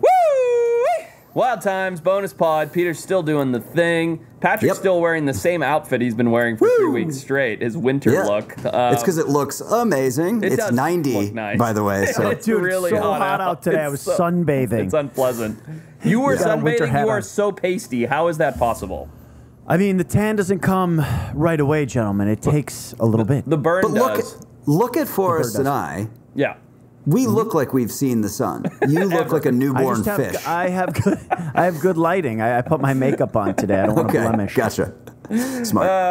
Woo! Wild Times bonus pod. Peter's still doing the thing. Patrick's Yep. still wearing the same outfit he's been wearing for three weeks straight. His winter Yeah. look. Uh, it's because it looks amazing. it it's does 90, look nice. by the way. So It's Dude, really so hot hot, out. out today. I It's was so- sunbathing. it's unpleasant. You were got a winter sunbathing. You are on. so pasty. How is that possible? I mean, the tan doesn't come right away, gentlemen. It takes a little bit. The burn but look, does. look at Forrest and I. yeah. We look like we've seen the sun. You look like a newborn just have fish. I have good I have good lighting. I, I put my makeup on today. I don't want to okay, blemish. gotcha. Smart,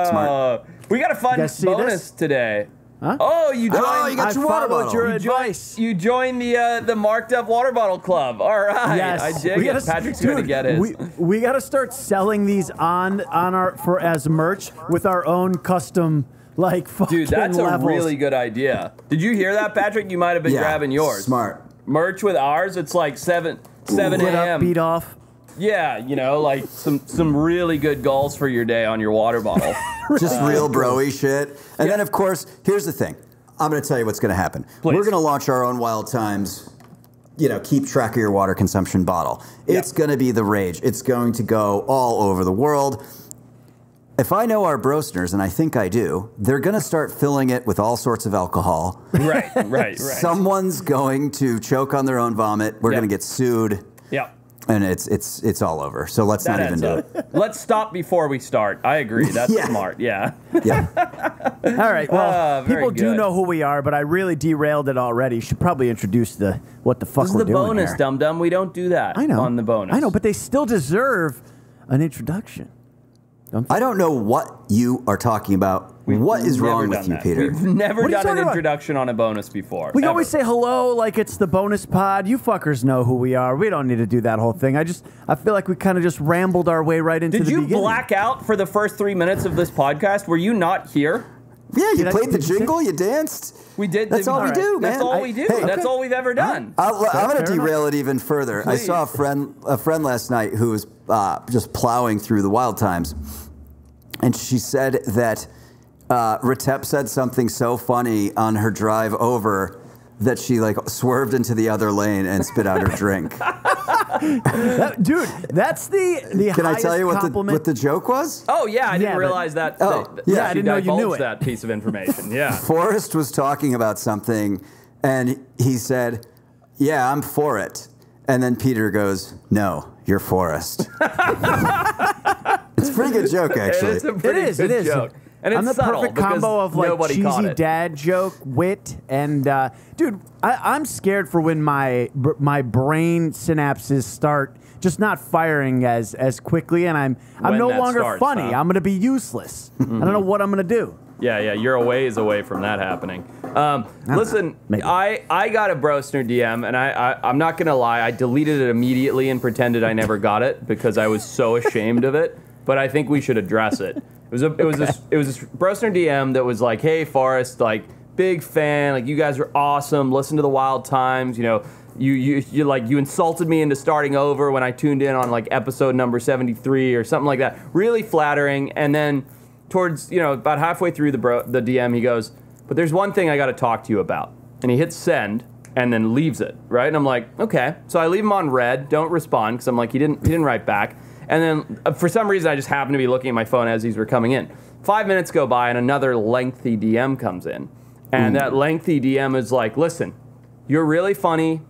smart. Uh, we got a fun guys bonus this? today. Huh? Oh, you joined. Oh, you got I your water bottle. your you joined, advice. you joined the uh, the marked up water bottle club. All right, Yes, I dig We it. gotta- Patrick's dude, going to get his. We, we got to start selling these on on our for as merch with our own custom like fucking Dude, that's levels. a really good idea. Did you hear that, Patrick? You might have been yeah, grabbing yours. Smart. Merch with ours, it's like seven seven a.m. beat off. Yeah, you know, like some some really good goals for your day on your water bottle. Just real broy shit. And then, of course, here's the thing. I'm going to tell you what's going to happen. Please. We're going to launch our own Wild Times. You know, keep track of your water consumption bottle. It's Yeah. going to be the rage. It's going to go all over the world. If I know our brosners, and I think I do, they're going to start filling it with all sorts of alcohol. right, right, right. Someone's going to choke on their own vomit. We're Yeah. going to get sued, yeah. and it's it's it's all over. So let's That not even adds do up. Let's stop before we start. I agree. That's Yeah. smart. Yeah. Yeah. All right. Well, ah, very people do know who we are, but I really derailed it already. Should probably introduce the what the fuck This is we're the doing bonus, here. dum dum. We don't do that I know on the bonus. I know, but they still deserve an introduction. I don't know what you are talking about. what is wrong with you, that. Peter? We've never What are you done an talking about? introduction on a bonus before. We ever. always say hello like it's the bonus pod. You fuckers know who we are. We don't need to do that whole thing. I just I feel like we kind of just rambled our way right into Did the you beginning. black out for the first three minutes of this podcast? Were you not here? Yeah, you Did I- played the did you say- jingle, you danced. We did. That's all we do, man. That's all I- we do. hey, That's okay. all we've ever done. I'll, I'm going to fair derail it even further. I saw a friend, a friend last night who was uh, just plowing through the wild times, and she said that uh, Retep said something so funny on her drive over that she like swerved into the other lane and spit out her drink. That- dude, that's the the Can I tell you what the, what the joke was? oh yeah, I didn't Yeah, but- realize that. Oh, that- yeah. that I didn't know you knew it. that piece of information. Yeah. Forrest was talking about something, and he said, "Yeah, I'm for it." And then Peter goes, "No, you're Forrest." it's a pretty good joke, actually. It is a it pretty is. good It is. joke. And it's I'm the perfect combo of like cheesy dad joke, wit, and uh, dude, I, I'm scared for when my my brain synapses start just not firing as as quickly, and I'm I'm When no longer starts, funny. huh? I'm gonna be useless. I don't know what I'm gonna do. Yeah, yeah, you're a ways away from that happening. Um, listen, maybe. I, I got a Brosner DM, and I, I I'm not gonna lie, I deleted it immediately and pretended I never got it because I was so ashamed of it. But I think we should address it. It was a it was a, it was a Brosner DM that was like, "Hey, Forrest, like big fan, like you guys are awesome. Listen to the Wild Times, you know." You, you you like you insulted me into starting over when I tuned in on like episode number 73 or something like that. Really flattering. And then towards you know about halfway through the bro, the DM, he goes, "But there's one thing I got to talk to you about." And he hits send and then leaves it right. And I'm like, okay. So I leave him on red, don't respond because I'm like, he didn't he didn't write back. And then uh, for some reason, I just happened to be looking at my phone as these were coming in. Five minutes go by and another lengthy DM comes in, and that lengthy DM is like, listen, you're really funny.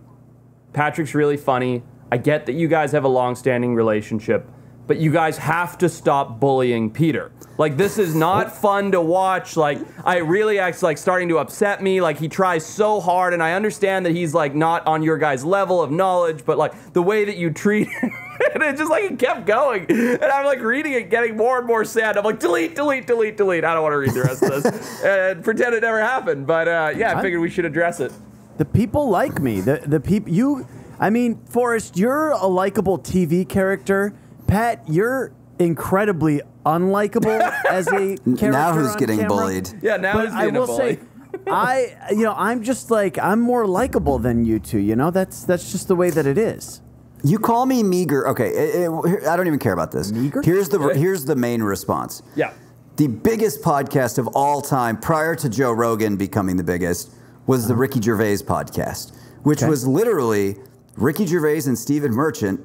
Patrick's really funny. I get that you guys have a long-standing relationship, but you guys have to stop bullying Peter. Like this is not fun to watch. Like I really acts like starting to upset me. Like he tries so hard, and I understand that he's like not on your guys' level of knowledge, but like the way that you treat. and it just like it kept going, and I'm like reading it, getting more and more sad. I'm like delete, delete, delete, delete. I don't want to read the rest of this and pretend it never happened. But uh, yeah, I figured we should address it. The people like me. The the people you. I mean, Forrest, you're a likable TV character. Pat, you're incredibly unlikable as a character. now who's on getting camera. bullied? Yeah, now But he's I being a will bully. say, I you know I'm just like I'm more likable than you two. You know that's that's just the way that it is. You call me meager. Okay, it- it- I don't even care about this. Meager? Here's the here's the main response. Yeah. The biggest podcast of all time, prior to Joe Rogan becoming the biggest, was the uh-huh. Ricky Gervais podcast, which Okay. was literally Ricky Gervais and Stephen Merchant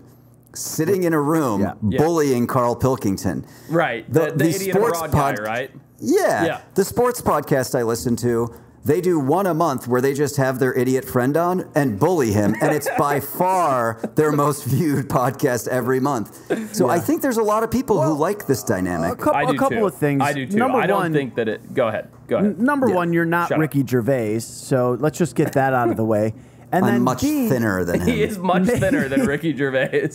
sitting in a room Yeah. Yeah. bullying Carl Pilkington. Right. The- The, the, the sports guy, right? Yeah. Yeah. The sports podcast I listened to, they do one a month where they just have their idiot friend on and bully him. And it's by far their most viewed podcast every month. So I think there's a lot of people who like this dynamic. A couple, I do a couple too. of things. I do too. Number I don't one, think that it. Go ahead. Go ahead. Number Yeah. one, you're not Shut up. Ricky Gervais, so let's just get that out of the way. And I'm then much B, thinner than him. He is much thinner than Ricky Gervais.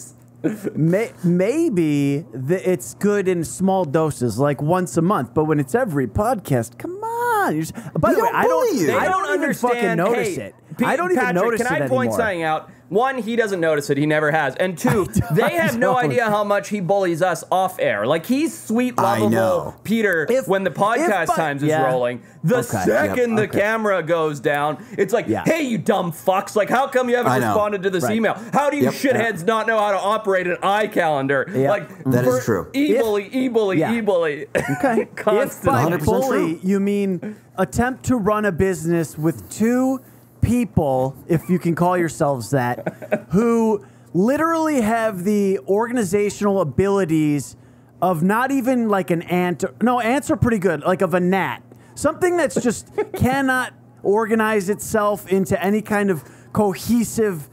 May, maybe the, it's good in small doses, like once a month. But when it's every podcast, come on. Just- by the way, I don't. you. They I don't, don't, understand. fucking notice hey, it. Pete- I don't even Patrick, notice can it I point anymore. something out? One, he doesn't notice it. He never has. And two, they have no idea how much he bullies us off air. Like he's sweet, I lovable know. Peter If- when the podcast if I- times is rolling. The Okay, second yep, the okay. camera goes down, it's like, Yeah. hey, you dumb fucks! Like, how come you haven't I know. responded to this Right. email? How do you Yep. shitheads not know how to operate an iCalendar? Yeah. Like, That is true. E-bully, e-bully, Yeah. e-bully. Okay. if by bully true. you mean attempt to run a business with two people, if you can call yourselves that, who literally have the organizational abilities of not even like an ant. No, ants are pretty good, like of a gnat. Something that's just cannot organize itself into any kind of cohesive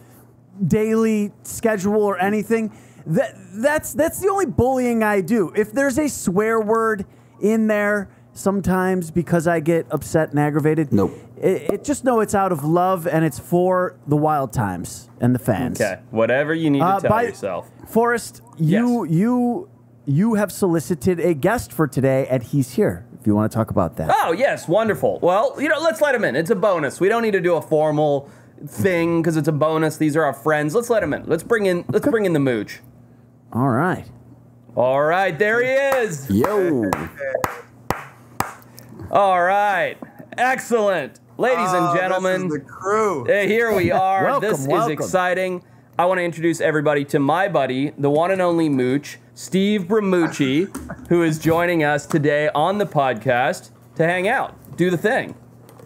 daily schedule or anything. That that's that's the only bullying I do. If there's a swear word in there sometimes because I get upset and aggravated, Nope. It, it just know it's out of love and it's for the wild times and the fans. Okay, whatever you need to Uh, tell by- yourself. Forrest, you Yes. you you have solicited a guest for today, and he's here. If you want to talk about that. Oh yes, wonderful. Well, you know, let's let him in. It's a bonus. We don't need to do a formal thing because it's a bonus. These are our friends. Let's let him in. Let's bring in. Let's bring in the mooch. All right. All right, there he is. Yo. All right, excellent, ladies Oh, and gentlemen. this is the crew. Here we are. Welcome, this welcome. is exciting. I want to introduce everybody to my buddy, the one and only Mooch, Steve Bramucci, who is joining us today on the podcast to hang out, do the thing.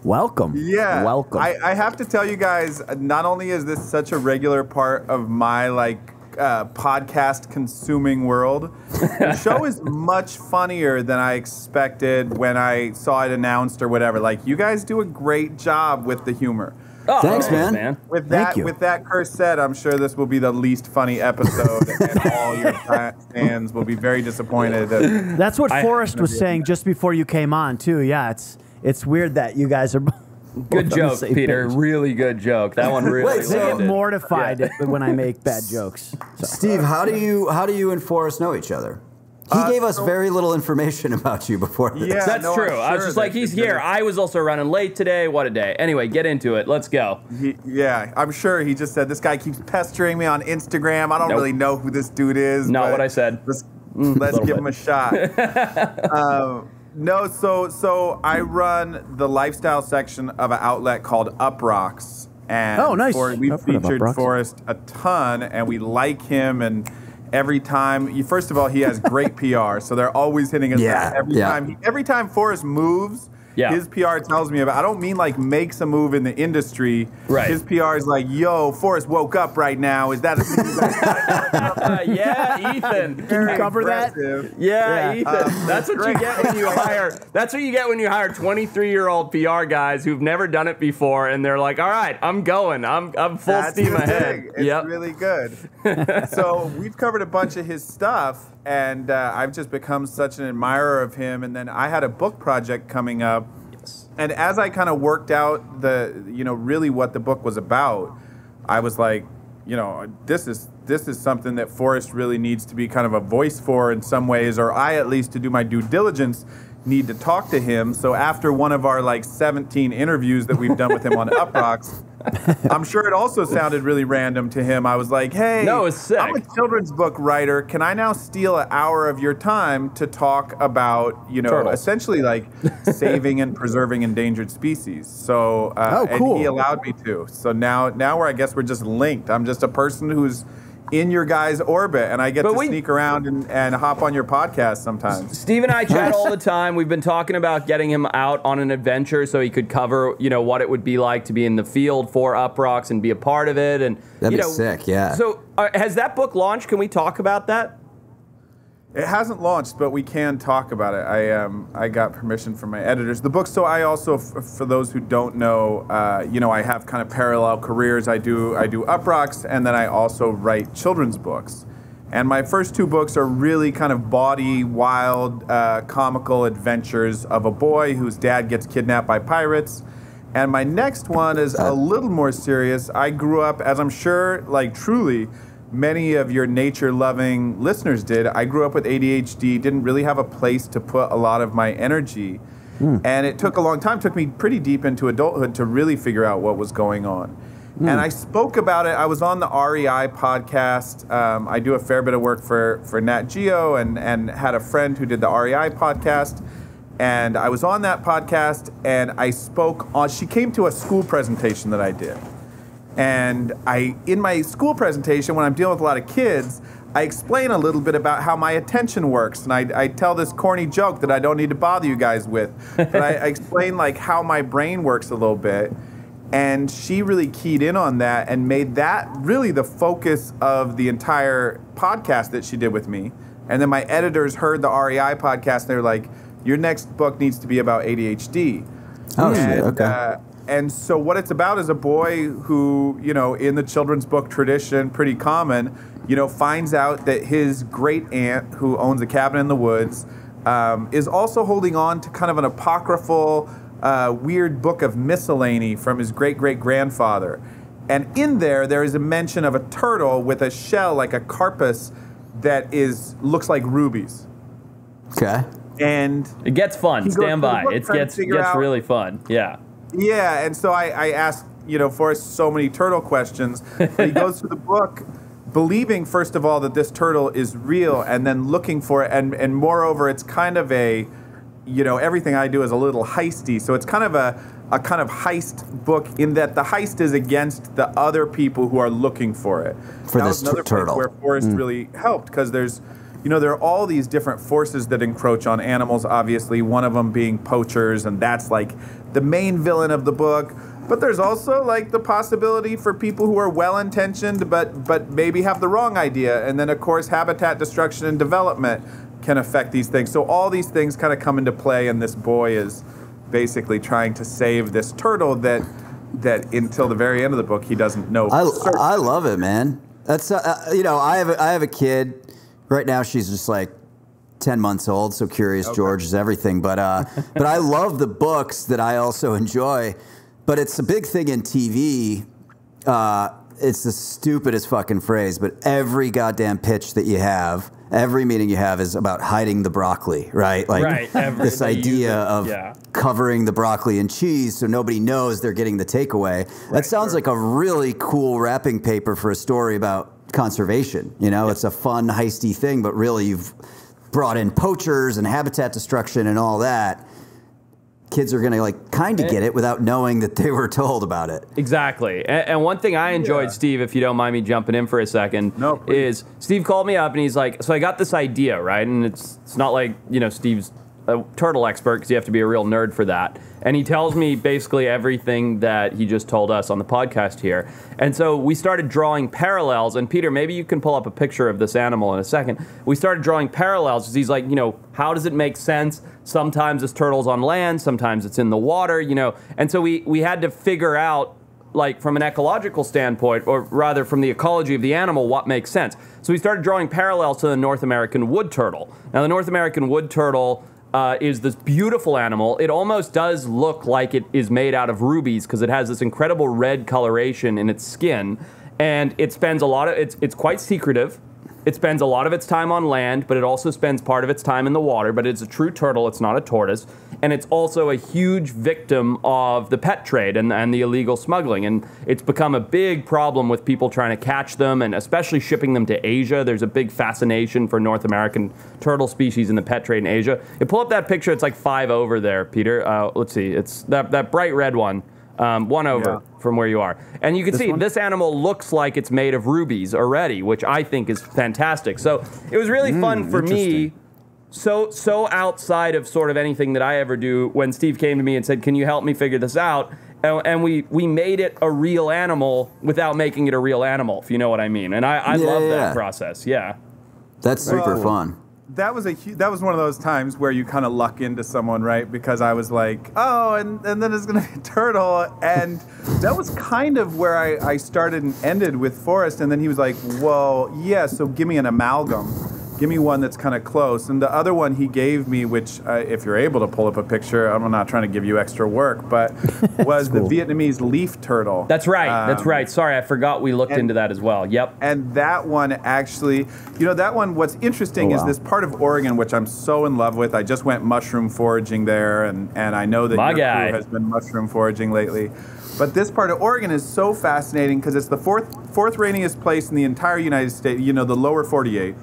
Welcome. Yeah. Welcome. I, I have to tell you guys, not only is this such a regular part of my like uh, podcast consuming world, the show is much funnier than I expected when I saw it announced or whatever. Like you guys do a great job with the humor. Oh, Thanks, man. With Thank that, you. with that curse said, I'm sure this will be the least funny episode, and all your fans will be very disappointed. That, That's what I- Forrest was saying just before you came on, too. Yeah, it's it's weird that you guys are. both Good joke, Peter. page. Really good joke. That one really Wait, so- I get mortified Yeah. when I make bad jokes. So- Steve, how do you how do you and Forrest know each other? He Uh, gave us so- very little information about you before this. Yeah. That's no, I'm true. I was just like, he's here. gonna- I was also running late today. What a day. Anyway, get into it. Let's go. He, yeah, I'm sure he just said this guy keeps pestering me on Instagram. I don't Nope. really know who this dude is. Not what I said. Let's, let's give bit. him a shot. um, no, so so I run the lifestyle section of an outlet called Uproxx, and Oh, nice. For, we've I've featured. Forrest a ton, and we like him and. Every time, you, first of all, he has great PR, so they're always hitting us. Yeah. Every yeah. time, he, every time Forrest moves, Yeah. his PR tells me about. I don't mean like makes a move in the industry. Right. His PR is like, "Yo, Forrest woke up right now. Is that a thing you guys Uh, yeah, Ethan. Can you cover that? Yeah, Yeah. Ethan. that's what you get when you hire. That's what you get when you hire 23 year old PR guys who've never done it before, and they're like, "All right, I'm going. I'm I'm full That's steam ahead." thing. It's yep. really good. so we've covered a bunch of his stuff, and uh, I've just become such an admirer of him. And then I had a book project coming up, and as I kind of worked out the, you know, really what the book was about, I was like, you know, this is this is something that Forrest really needs to be kind of a voice for in some ways, or I at least to do my due diligence need to talk to him. So after one of our like 17 interviews that we've done with him on Uproxx, I'm sure it also sounded really random to him. I was like, "Hey, No, it's sick. I'm a children's book writer. Can I now steal an hour of your time to talk about, you know, Turtles. essentially like saving and preserving endangered species?" So, uh, Oh, cool. and he allowed me to. So now, now we're I guess we're just linked. I'm just a person who's in your guys' orbit, and I get But to we- sneak around and, and hop on your podcast sometimes. Steve and I chat all the time. We've been talking about getting him out on an adventure so he could cover, you know, what it would be like to be in the field for Uproxx and be a part of it. And That'd you be know, sick, yeah. So uh, has that book launched? Can we talk about that? It hasn't launched, but we can talk about it. I um, I got permission from my editors. The book. So I also, for those who don't know, uh, you know, I have kind of parallel careers. I do I do Uproxx, and then I also write children's books. And my first two books are really kind of bawdy, wild, uh, comical adventures of a boy whose dad gets kidnapped by pirates. And my next one is a little more serious. I grew up, as I'm sure, like truly, many of your nature loving listeners did. I grew up with ADHD, didn't really have a place to put a lot of my energy. And it took a long time, took me pretty deep into adulthood to really figure out what was going on. And I spoke about it. I was on the REI podcast. Um, I do a fair bit of work for, for Nat Geo and, and had a friend who did the REI podcast. And I was on that podcast and I spoke on, she came to a school presentation that I did. And I, in my school presentation, when I'm dealing with a lot of kids, I explain a little bit about how my attention works, and I, I tell this corny joke that I don't need to bother you guys with. But I, I explain like how my brain works a little bit, and she really keyed in on that and made that really the focus of the entire podcast that she did with me. And then my editors heard the REI podcast, and they're like, "Your next book needs to be about ADHD." Oh, shit, okay. uh, and so what it's about is a boy who, you know, in the children's book tradition, pretty common, you know, finds out that his great aunt, who owns a cabin in the woods, um, is also holding on to kind of an apocryphal, uh, weird book of miscellany from his great great grandfather. And in there, there is a mention of a turtle with a shell like a carpus that is looks like rubies. Okay. And It gets fun. He goes Stand by. It gets figure gets out- really fun. Yeah. Yeah, and so I, I asked, you know, Forrest so many turtle questions. He goes through the book believing, first of all, that this turtle is real, and then looking for it. And, and moreover, it's kind of a, you know, everything I do is a little heisty. So it's kind of a, a kind of heist book in that the heist is against the other people who are looking for it. For that this was another tur- turtle. where Forrest mm. really helped because there's, you know, there are all these different forces that encroach on animals, obviously, one of them being poachers, and that's like the main villain of the book. But there's also like the possibility for people who are well intentioned but but maybe have the wrong idea. And then of course habitat destruction and development can affect these things. So all these things kind of come into play and this boy is basically trying to save this turtle that that until the very end of the book he doesn't know. I. I love it, man. That's uh, uh, you know I have a, I have a kid right now. She's just like ten months old, so Curious George is everything. But uh, but I love the books that I also enjoy. But it's a big thing in TV. Uh, it's the stupidest fucking phrase, but every goddamn pitch that you have, every meeting you have is about hiding the broccoli, right? Like Right, this idea of yeah. covering the broccoli and cheese so nobody knows they're getting the takeaway. that sounds like a really cool wrapping paper for a story about conservation. You know, it's a fun, heisty thing, but really you've brought in poachers and habitat destruction and all that. Kids are going to like kind of eh. get it without knowing that they were told about it. Exactly. And, and one thing I enjoyed, Yeah. Steve, if you don't mind me jumping in for a second, No, please. is Steve called me up and he's like, "So I got this idea, right? And it's it's not like you know Steve's a turtle expert because you have to be a real nerd for that." And he tells me basically everything that he just told us on the podcast here. And so we started drawing parallels. And Peter, maybe you can pull up a picture of this animal in a second. We started drawing parallels because he's like, you know, how does it make sense? Sometimes this turtle's on land, sometimes it's in the water, you know. And so we we had to figure out like from an ecological standpoint, or rather from the ecology of the animal, what makes sense. So we started drawing parallels to the North American wood turtle. Now, the North American wood turtle uh, is this beautiful animal. It almost does look like it is made out of rubies because it has this incredible red coloration in its skin, and it spends a lot of it's it's quite secretive. It spends a lot of its time on land, but it also spends part of its time in the water. But it's a true turtle, it's not a tortoise. And it's also a huge victim of the pet trade and, and the illegal smuggling. And it's become a big problem with people trying to catch them and especially shipping them to Asia. There's a big fascination for North American turtle species in the pet trade in Asia. You pull up that picture, it's like five over there, Peter. Uh, let's see, it's that, that bright red one. Um, one over Yeah. from where you are. And you can see one? this animal looks like it's made of rubies already, which I think is fantastic. So it was really fun for me so so outside of sort of anything that I ever do when Steve came to me and said, "Can you help me figure this out?" And, and we we made it a real animal without making it a real animal, if you know what I mean. And I, I Yeah, love yeah. that process. Yeah. That's super Well, fun. That was a that was one of those times where you kind of luck into someone, right? Because I was like, oh, and, and then it's gonna be a turtle, and that was kind of where I, I started and ended with Forrest, and then he was like, well, yeah, so give me an amalgam. Give me one that's kind of close. And the other one he gave me, which uh, if you're able to pull up a picture, I'm not trying to give you extra work, but was the Vietnamese leaf turtle. That's right. That's Um, right. Sorry, I forgot we looked and- into that as well. Yep. and that one actually, you know, that one, what's interesting Oh, is this part of Oregon, which I'm so in love with. I just went mushroom foraging there, and, and I know that My your guy. crew has been mushroom foraging lately. But this part of Oregon is so fascinating because it's the fourth fourth rainiest place in the entire United States, you know, the lower 48.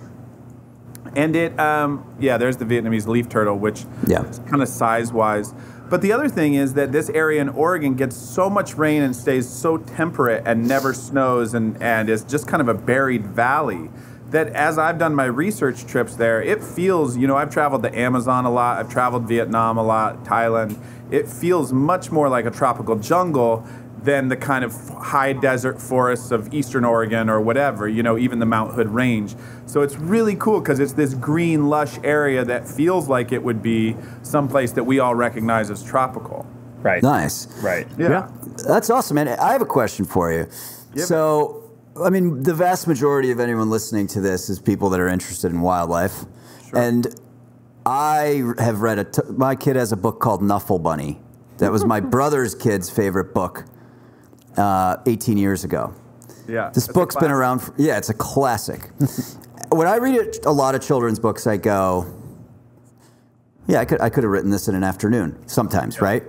And it, um, yeah, there's the Vietnamese leaf turtle, which Yeah. is kind of size wise. But the other thing is that this area in Oregon gets so much rain and stays so temperate and never snows and, and is just kind of a buried valley that as I've done my research trips there, it feels, you know, I've traveled the Amazon a lot, I've traveled Vietnam a lot, Thailand. It feels much more like a tropical jungle than the kind of high desert forests of eastern Oregon or whatever, you know, even the Mount Hood Range. So it's really cool because it's this green, lush area that feels like it would be someplace that we all recognize as tropical. Right. Nice. Right. Yeah. That's awesome, man. I have a question for you. Yeah, so, I mean, the vast majority of anyone listening to this is people that are interested in wildlife. And I have read a. T- my kid has a book called Knuffle Bunny. That was my brother's kid's favorite book uh, 18 years ago. Yeah. This book's been around. For, yeah, it's a classic. when I read it, a lot of children's books, I go, "Yeah, I could, I could have written this in an afternoon." Sometimes, right?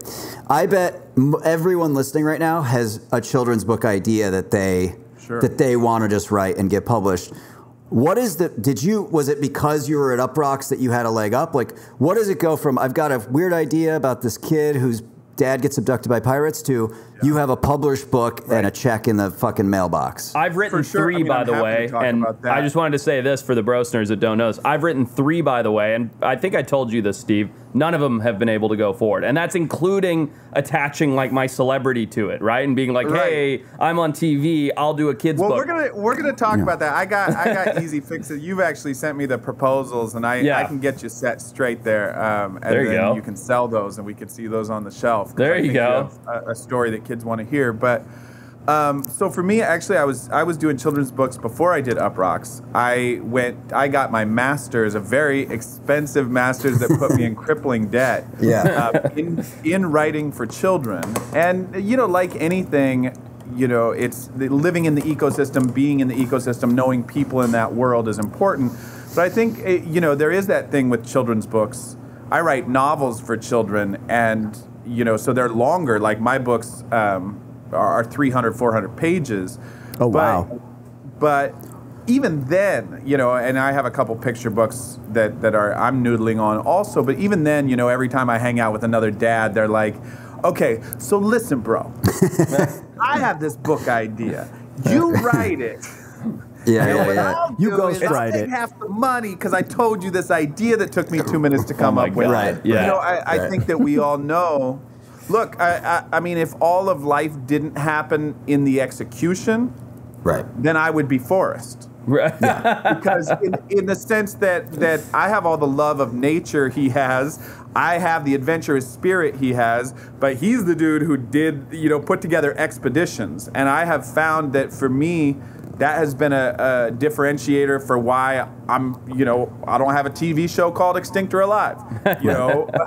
I bet everyone listening right now has a children's book idea that they Sure. that they want to just write and get published. What is the? Did you? Was it because you were at Uproxx that you had a leg up? Like, what does it go from? I've got a weird idea about this kid whose dad gets abducted by pirates to you have a published book and a check in the fucking mailbox. I've written sure. three, I mean, by I'm the way, and. I just wanted to say this for the brosners that don't know this. I've written three, by the way, and I think I told you this, Steve. None of them have been able to go forward, and that's including attaching like my celebrity to it, right? And being like, Right. "Hey, I'm on TV. I'll do a kids Well, book." we're gonna we're gonna talk about that. I got I got easy fixes. You've actually sent me the proposals, and I Yeah. I can get you set straight there. Um, and There you then go. you can sell those, and we can see those on the shelf. There I you think go. have A, a story that kids want to hear, but. Um, so for me, actually, I was I was doing children's books before I did Uproxx. I went, I got my master's, a very expensive master's that put me in crippling debt. Yeah. uh, in in writing for children, and you know, like anything, you know, it's the, living in the ecosystem, being in the ecosystem, knowing people in that world is important. But I think eh, you know there is that thing with children's books. I write novels for children, and you know, so they're longer. Like my books um, are, are 300, 400 pages. Oh, But- wow. But even then, you know, and I have a couple picture books that, that are I'm noodling on also. But even then, you know, every time I hang out with another dad, they're like, "Okay, so listen, bro, I have this book idea. You write it." Yeah, yeah, yeah. I'll You do is ghostwrite I'll it. half the money because I told you this idea that took me two minutes to oh come my up with. Right, yeah. You know, I, I Right. think that we all know. Look, I, I, I mean, if all of life didn't happen in the execution, Right. then I would be Forrest. Right. Because in, in the sense that that I have all the love of nature he has, I have the adventurous spirit he has, but he's the dude who did you know put together expeditions, and I have found that for me. That has been a, a differentiator for why I'm, you know, I don't have a TV show called Extinct or Alive, you know.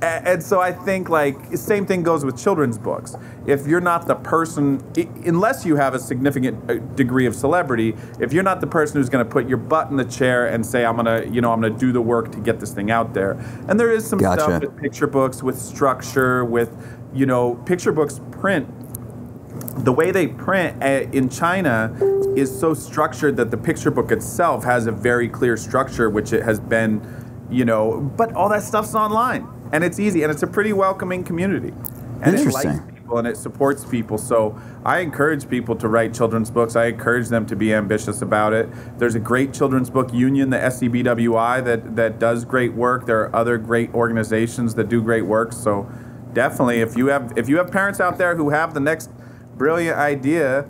And so I think like same thing goes with children's books. If you're not the person, unless you have a significant uh, degree of celebrity, if you're not the person who's going to put your butt in the chair and say, "I'm gonna, you know, I'm gonna do the work to get this thing out there," and there is some Gotcha. stuff with picture books, with structure, with, you know, picture books print the way they print uh, in China is so structured that the picture book itself has a very clear structure, which it has been, you know, but all that stuff's online and it's easy and it's a pretty welcoming community. And it likes people. people and it supports people. So I encourage people to write children's books. I encourage them to be ambitious about it. There's a great children's book union, the SCBWI, that that does great work. There are other great organizations that do great work. So definitely, if you have if you have parents out there who have the next brilliant idea,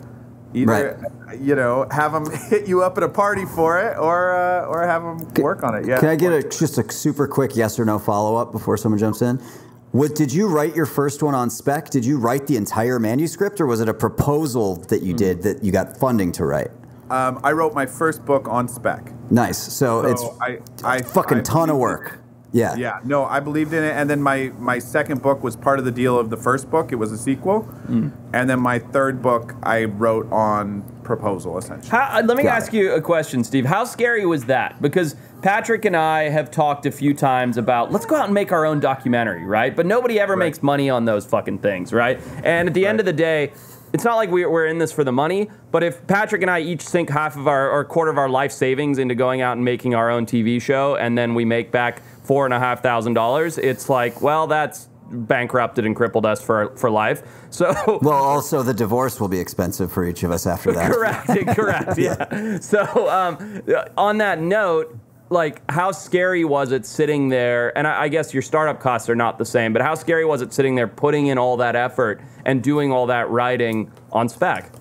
either you know have them hit you up at a party for it, or uh, or have them work on it. Yeah. Can I get a, just a super quick yes or no follow up before someone jumps in? What did you write your first one on spec? Did you write the entire manuscript, or was it a proposal that you did that you got funding to write? Um, I wrote my first book on spec. Nice. So, So it's I, I fucking I ton of work. In it. Yeah. Yeah, no, I believed in it, and then my my second book was part of the deal of the first book. It was a sequel, Mm. and then my third book I wrote on proposal essentially. How, uh, let me Got ask it. you a question, Steve. How scary was that? Because Patrick and I have talked a few times about let's go out and make our own documentary, right? But nobody ever Right. makes money on those fucking things, right? And at the end of the day, it's not like we're, we're in this for the money, but if Patrick and I each sink half of our or a quarter of our life savings into going out and making our own TV show, and then we make back four and a half thousand dollars, it's like, well, that's bankrupted and crippled us for for life. So Well, also the divorce will be expensive for each of us after that. correct, correct, yeah. So, um, on that note, like, how scary was it sitting there? And I, I guess your startup costs are not the same, but how scary was it sitting there, putting in all that effort and doing all that writing on spec?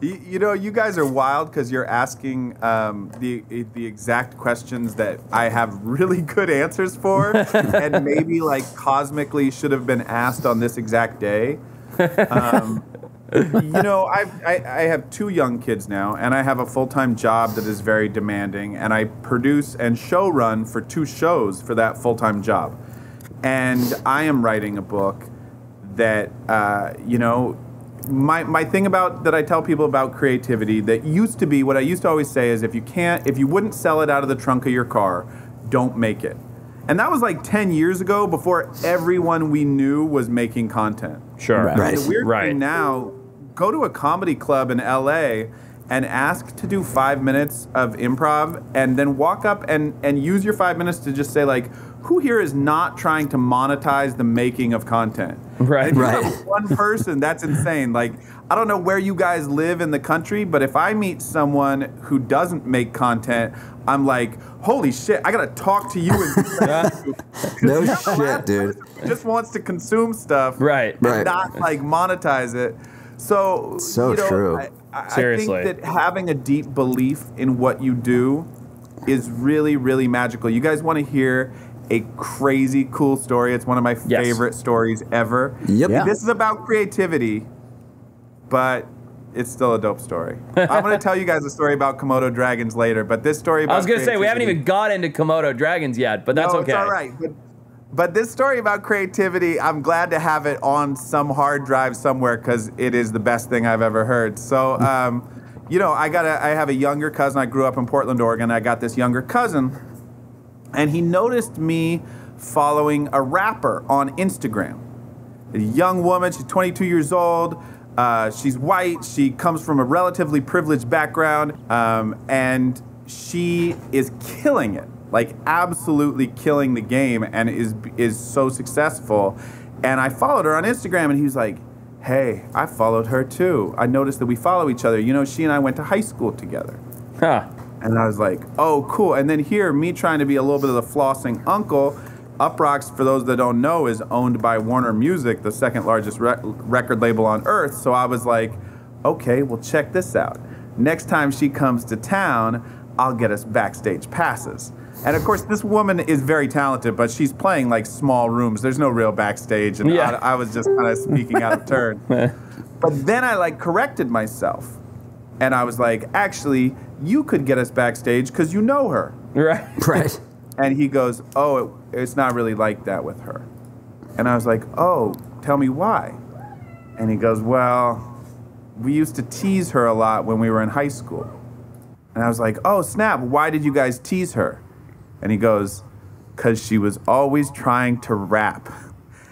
You, you know, you guys are wild because you're asking um, the the exact questions that I have really good answers for, and maybe like cosmically should have been asked on this exact day. Um, you know, I've, I I have two young kids now, and I have a full time job that is very demanding, and I produce and show run for two shows for that full time job, and I am writing a book that uh, you know my, my thing about that I tell people about creativity that used to be what I used to always say is if you can't if you wouldn't sell it out of the trunk of your car, don't make it. And that was like 10 years ago before everyone we knew was making content. Sure. Right. Right. The weird Right. thing now, go to a comedy club in LA and ask to do five minutes of improv and then walk up and, and use your five minutes to just say like, who here is not trying to monetize the making of content? Right. If Right. One person, that's insane. Like, I don't know where you guys live in the country, but if I meet someone who doesn't make content, I'm like, holy shit, I gotta talk to you and No shit, dude. just wants to consume stuff Right. and Right. not like monetize it so So you know, true. I, I, Seriously. I think that having a deep belief in what you do is really really magical you guys want to hear a crazy cool story it's one of my Yes. favorite stories ever Yep. Yeah. this is about creativity but it's still a dope story. I'm going to tell you guys a story about Komodo dragons later, but this story about I was going to say, we haven't even got into Komodo dragons yet, but that's no, okay. It's all right. But, but this story about creativity, I'm glad to have it on some hard drive somewhere because it is the best thing I've ever heard. So, um, you know, I got a, I have a younger cousin. I grew up in Portland, Oregon. I got this younger cousin, and he noticed me following a rapper on Instagram. A young woman. She's 22 years old. Uh, she's white. She comes from a relatively privileged background, um, and she is killing it. Like absolutely killing the game, and is is so successful. And I followed her on Instagram, and he was like, "Hey, I followed her too. I noticed that we follow each other. You know, she and I went to high school together." Huh. And I was like, oh, cool. And then here, me trying to be a little bit of the flossing uncle. Uproxx, for those that don't know, is owned by Warner Music, the second largest rec- record label on earth. So I was like, okay, well, check this out. Next time she comes to town, I'll get us backstage passes. And of course, this woman is very talented, but she's playing like small rooms. There's no real backstage. And Yeah. I, I was just kind of speaking out of turn. But then I like corrected myself. And I was like, actually, you could get us backstage because you know her. Right. Right. And he goes, oh, it, it's not really like that with her. And I was like, oh, tell me why. And he goes, well, we used to tease her a lot when we were in high school. And I was like, oh, snap, why did you guys tease her? And he goes, because she was always trying to rap.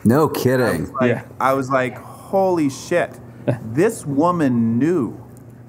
No kidding. Like, Yeah. I was like, holy shit. this woman knew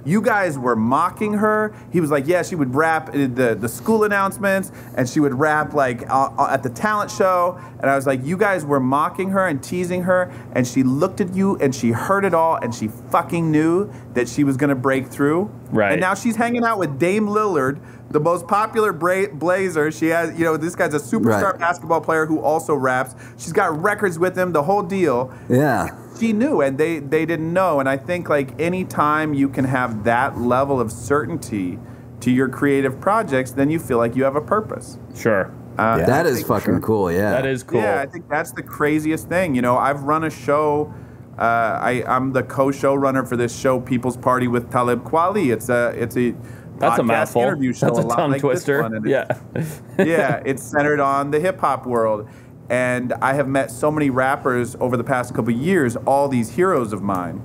You guys were mocking her. He was like, yeah, she would rap the, the school announcements and she would rap like uh, uh, at the talent show. And I was like, you guys were mocking her and teasing her. And she looked at you and she heard it all and she fucking knew that she was going to break through. Right. And now she's hanging out with Dame Lillard, the most popular bra- Blazer. She has, you know, this guy's a superstar Right. basketball player who also raps. She's got records with him, the whole deal Yeah. she knew and they they didn't know and i think like anytime you can have that level of certainty to your creative projects then you feel like you have a purpose Sure. uh, That I is think- fucking cool. Yeah. That is cool. yeah i think that's the craziest thing you know i've run a show uh, I, I'm the co-showrunner for this show, People's Party with Talib Kweli. It's a it's a That's a mouthful. interview show. That's a lot tongue like this twister. one, and it's- Yeah. yeah, it's centered on the hip hop world. And I have met so many rappers over the past couple of years, all these heroes of mine.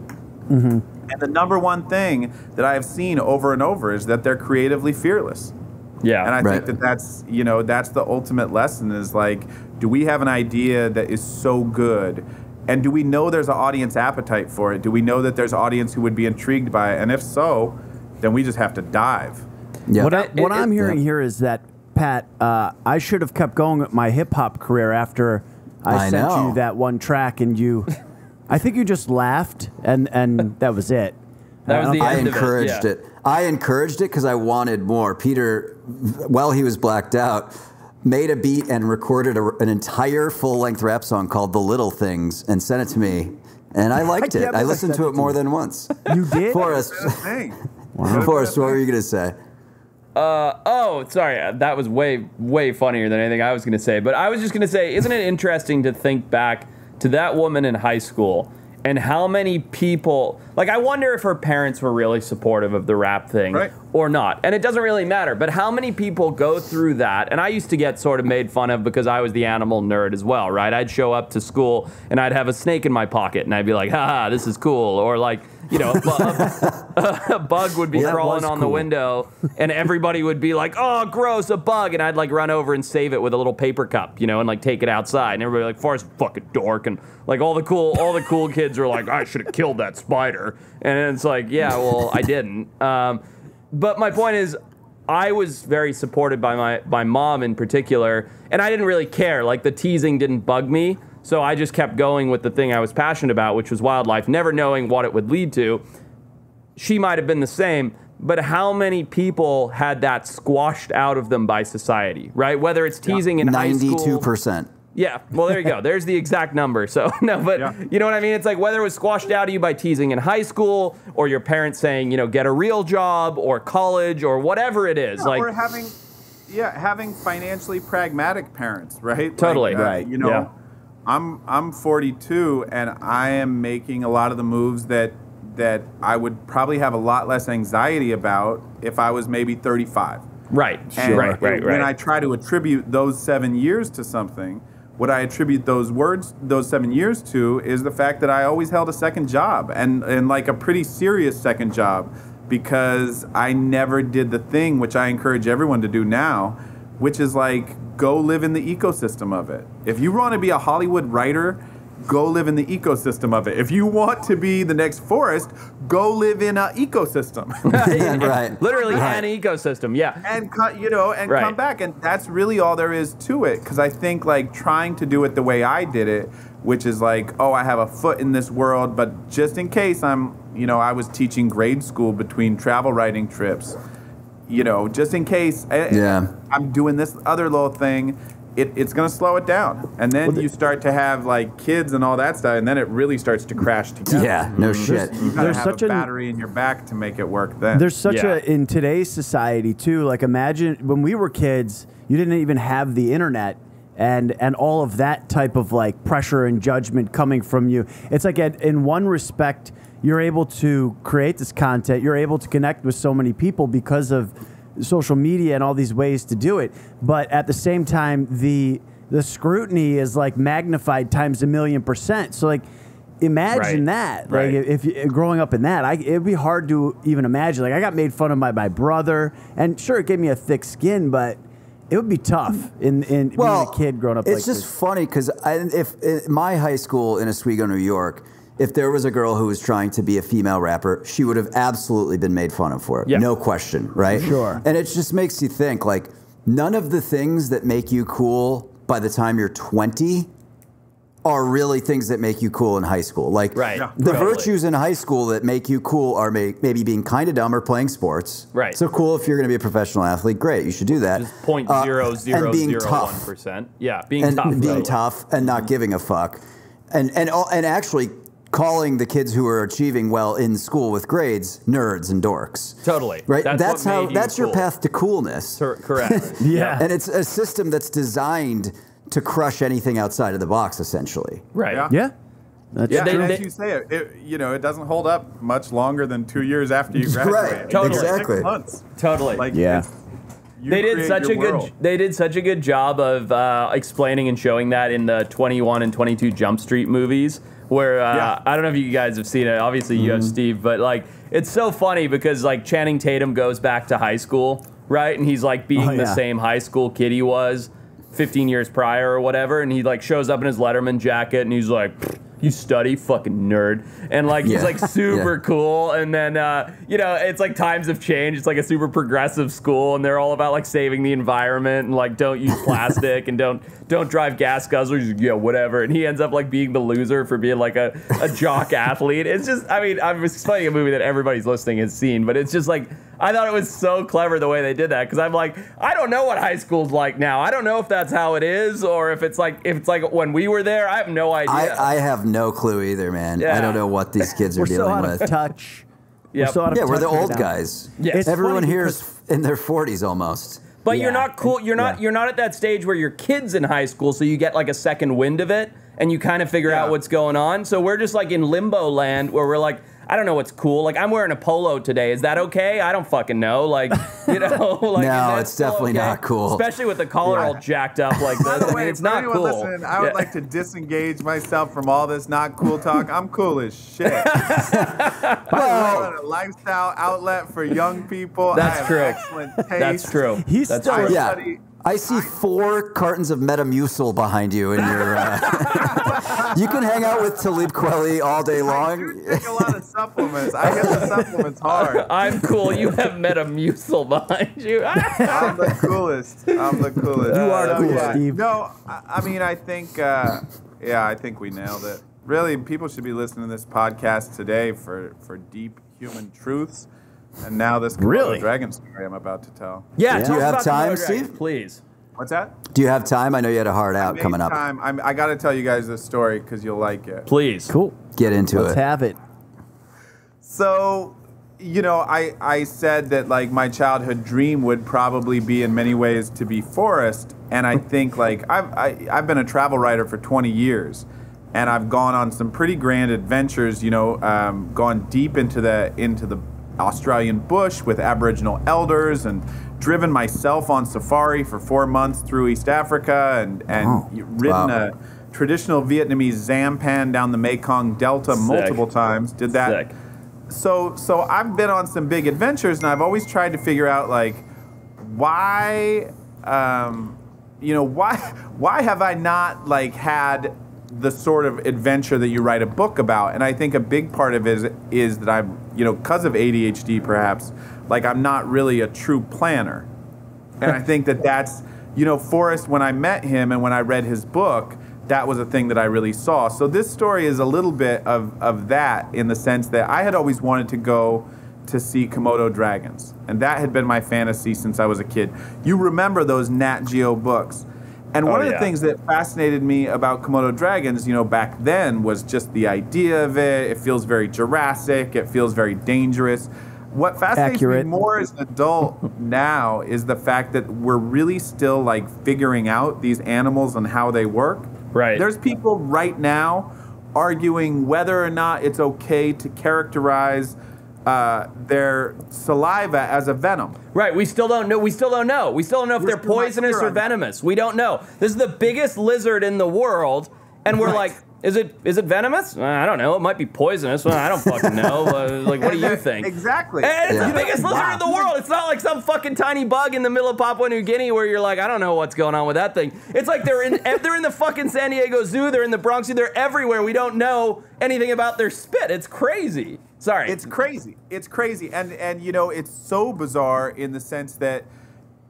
Mm-hmm. And the number one thing that I have seen over and over is that they're creatively fearless. Yeah. And I Right. think that that's, you know, that's the ultimate lesson is like, do we have an idea that is so good? And do we know there's an audience appetite for it? Do we know that there's an audience who would be intrigued by it? And if so, then we just have to dive. yeah. What, I, what it, I'm hearing yeah. here is that Pat, uh, I should have kept going with my hip hop career after I, I sent know. you that one track, and you, I think you just laughed, and and that was it. That was I the don't- I end of it, encouraged yeah. it. I encouraged it because I wanted more. Peter, while he was blacked out, made a beat and recorded a, an entire full length rap song called "The Little Things" and sent it to me, and I liked can't it. I listened to it it more than once. You did. Forrest, Hey. Forrest, what were you gonna say? Oh, sorry. uh, That was way, way funnier than anything I was going to say. But I was just going to say, isn't it interesting to think back to that woman in high school and how many people, like, I wonder if her parents were really supportive of the rap thing Right. or not. And it doesn't really matter. But how many people go through that? And I used to get sort of made fun of because I was the animal nerd as well, right? I'd show up to school and I'd have a snake in my pocket and I'd be like, haha, this is cool. Or like, you know, a, bu- a bug would be Well, crawling on the window and everybody would be like, oh, gross, a bug. And I'd like run over and save it with a little paper cup, you know, and like take it outside. And everybody like, Forrest, fucking dork. And like all the cool, all the cool kids were like, I should have killed that spider. And it's like, yeah, well, I didn't. Um, but my point is, I was very supported by my my mom in particular, and I didn't really care. Like the teasing didn't bug me, so I just kept going with the thing I was passionate about, which was wildlife, never knowing what it would lead to. She might have been the same, but how many people had that squashed out of them by society, right? Whether it's teasing in high school, Ninety-two percent. yeah, well, there you go. There's the exact number. So, no, but Yeah. you know what I mean? It's like whether it was squashed out of you by teasing in high school or your parents saying, you know, get a real job or college or whatever it is. Yeah, like, or having, yeah, having financially pragmatic parents, right? Totally. Like, uh, Right. You know, Yeah. I'm I'm 42 and I am making a lot of the moves that that I would probably have a lot less anxiety about if I was maybe 35. right, And right, right, Right. When I try to attribute those seven years to something, what I attribute those words, those seven years to, is the fact that I always held a second job and and like a pretty serious second job, because I never did the thing which I encourage everyone to do now, which is like go live in the ecosystem of it. If you want to be a Hollywood writer. Go live in the ecosystem of it. If you want to be the next forest, go live in an ecosystem. right. Literally Right. an ecosystem. Yeah. and co- you know and Right. come back and that's really all there is to it because i think like trying to do it the way i did it which is like oh i have a foot in this world but just in case i'm you know i was teaching grade school between travel writing trips you know just in case eh, eh, Yeah. i'm doing this other little thing it, it's going to slow it down and then you start to have like kids and all that stuff and then it really starts to crash together Yeah. No shit. you gotta There's have such a an- battery in your back to make it work then There's such Yeah. a in today's society too. Like imagine when we were kids, you didn't even have the internet and and all of that type of like pressure and judgment coming from you. It's like at, in one respect, you're able to create this content. You're able to connect with so many people because of social media and all these ways to do it. But at the same time, the the scrutiny is like magnified times a million percent. So like imagine Right. that. Right. Like if you, uh, growing up in that, I, it'd be hard to even imagine. Like I got made fun of by my brother, and sure, it gave me a thick skin, but it would be tough in in being a kid growing up. It's like just this. funny because if in my high school in Oswego, New York, if there was a girl who was trying to be a female rapper, she would have absolutely been made fun of for it. Yeah. No question, right? Sure. And it just makes you think like none of the things that make you cool by the time you're 20 are really things that make you cool in high school. Like Right. Yeah. the Totally. virtues in high school that make you cool are may, maybe being kind of dumb or playing sports. Right. So cool if you're going to be a professional athlete. Great, you should do that. Just point Uh, zero zero and being zero tough one percent. Yeah, being and tough. being totally. tough and not giving a fuck, and and and actually calling the kids who are achieving well in school with grades nerds and dorks. Totally. Right. That's That's, how. made you That's your path to coolness. Cor- Correct. Yeah. And it's a system that's designed to crush anything outside of the box, essentially. Right. Yeah. Yeah. That's Yeah, they- and they- as you say, it, it you know it doesn't hold up much longer than two years after you Right, graduate. Totally. Six months. Totally. Like Yeah. they did such a your good world. they did such a good job of uh, explaining and showing that in the 21 and 22 Jump Street movies where uh, Yeah. I don't know if you guys have seen it. Obviously you Mm-hmm. have Steve but like it's so funny because like Channing Tatum goes back to high school right? And he's like being Oh, the same high school kid he was 15 years prior or whatever. And he like shows up in his Letterman jacket and he's like you study fucking nerd. And like he's like super Yeah. cool. And then uh, you know it's like times have changed. It's like a super progressive school and they're all about like saving the environment and like don't use plastic and don't don't drive gas guzzlers yeah whatever and he ends up like being the loser for being like a, a jock athlete it's just i mean i'm explaining a movie that everybody's listening has seen but it's just like i thought it was so clever the way they did that because i'm like i don't know what high school's like now i don't know if that's how it is or if it's like if it's like when we were there i have no idea I, I have no clue either, man. Yeah. I don't know what these kids are We're so dealing out with. of touch. Yep. We're so out of Yeah, we're the right old now. guys. Yeah. It's Everyone here is in their 40s almost. But you're not cool. You're not. Yeah. You're not at that stage where your kids in high school, so you get like a second wind of it, and you kind of figure Yeah. out what's going on. So we're just like in limbo land, where we're like, I don't know what's cool. Like I'm wearing a polo today. Is that okay? I don't fucking know. Like you know, like No, it's definitely okay? not cool. Especially with the collar Yeah. all jacked up like By this. the I way, mean, it's not cool. listening, I would Yeah. like to disengage myself from all this not cool talk. I'm cool as shit. I run a lifestyle outlet for young people. That's I have true. Excellent taste. That's true. He's That's still- true. Yeah. Everybody- I see four cartons of Metamucil behind you in your. Uh, you can hang out with Talib Kweli all day long. I do long. take a lot of supplements. I get the supplements hard. I'm cool. You have Metamucil behind you. I'm the coolest. I'm the coolest. You are So, cool, yeah. Steve. No, I, I mean, I think, uh, yeah, I think we nailed it. Really, people should be listening to this podcast today for, for deep human truths. And now this Komodo Really? dragon story I'm about to tell. yeah. Do tell you have time, Komodo dragon, Steve? Please. What's that? Do you have time? I know you had a hard out coming up. Time. I'm, I got to tell you guys this story because you'll like it. Please. Cool. Get into it. Let's have it. So, you know, I, I said that like my childhood dream would probably be in many ways to be Forrest. And I think like I've, I, I've been a travel writer for 20 years and I've gone on some pretty grand adventures, you know, um, gone deep into the, into the Australian bush with Aboriginal elders and driven myself on safari for four months through East Africa and, and Oh, ridden wow. a traditional Vietnamese sampan down the Mekong Delta Sick. multiple times. Did that Sick. so so I've been on some big adventures, and I've always tried to figure out like why, um, you know, why why have I not like had the sort of adventure that you write a book about? And I think a big part of it is, is that I'm you know because of ADHD perhaps like I'm not really a true planner, and I think that that's you know Forrest when I met him and when I read his book. That was a thing that I really saw. So this story is a little bit of, of that in the sense that I had always wanted to go to see Komodo dragons. And that had been my fantasy since I was a kid. You remember those Nat Geo books. And one Oh, of the yeah. things that fascinated me about Komodo dragons, you know, back then was just the idea of it. It feels very Jurassic, it feels very dangerous. What fascinates Accurate. me more as an adult now is the fact that we're really still like figuring out these animals and how they work. Right. There's people right now arguing whether or not it's okay to characterize uh, their saliva as a venom. Right, we still don't know. We still don't know. We still don't know if We're they're poisonous or on that. venomous. We don't know. This is the biggest lizard in the world, and we're Right. like, Is it is it venomous? Uh, I don't know. It might be poisonous. Well, I don't fucking know. Uh, like, what do you think? Exactly. And it's Yeah. the biggest lizard Wow. in the world. It's not like some fucking tiny bug in the middle of Papua New Guinea where you're like, I don't know what's going on with that thing. It's like they're in if they're in the fucking San Diego Zoo. They're in the Bronx Zoo. They're everywhere. We don't know anything about their spit. It's crazy. Sorry. It's crazy. It's crazy, and and you know it's so bizarre in the sense that,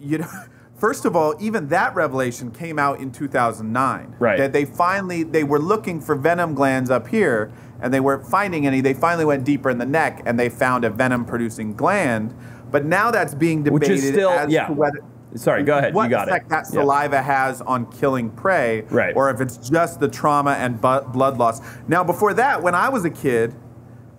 you know, first of all, even that revelation came out in 2009. Right. That they finally they were looking for venom glands up here, and they weren't finding any. They finally went deeper in the neck, and they found a venom producing gland. But now that's being debated Which is still- as yeah. to whether. Sorry, go ahead. What you got effect it. that Yeah. saliva has on killing prey, Right. or if it's just the trauma and bu- blood loss. Now, before that, when I was a kid,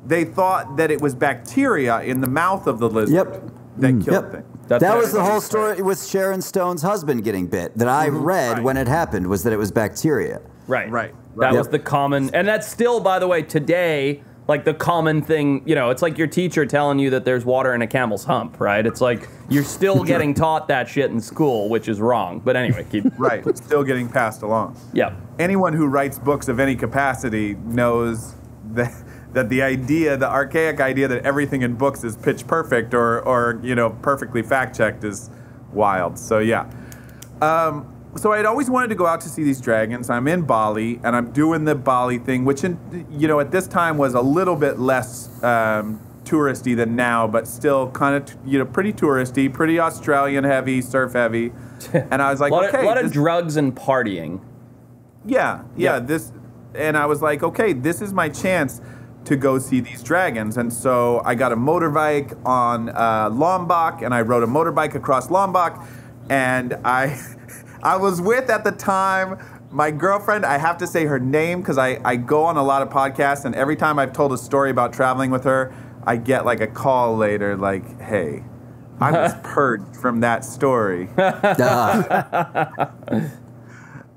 they thought that it was bacteria in the mouth of the lizard Yep. that mm, killed Yep. things. That's that was the whole story with Sharon Stone's husband getting bit that I mm-hmm. read Right. when it happened was that it was bacteria. Right. Right, That right. was the common, and that's still, by the way, today, like the common thing. You know, it's like your teacher telling you that there's water in a camel's hump, right? It's like you're still getting taught that shit in school, which is wrong. But anyway, keep. Right, still getting passed along. Yeah. Anyone who writes books of any capacity knows that that the idea, the archaic idea that everything in books is pitch perfect or or you know perfectly fact checked is wild. So yeah. Um, so I'd always wanted to go out to see these dragons. I'm in Bali and I'm doing the Bali thing, which in, you know at this time was a little bit less um, touristy than now, but still kind of you know pretty touristy, pretty Australian heavy, surf heavy. And I was A like, lot, okay, of, lot of drugs and partying. yeah, yeah, Yeah. This, and I was like, okay, this is my chance to go see these dragons. And so I got a motorbike on uh, Lombok, and I rode a motorbike across Lombok, and I, I was with at the time. My girlfriend, I have to say her name because I, I go on a lot of podcasts, and every time I've told a story about traveling with her, I get like a call later, like, hey, I was purged from that story.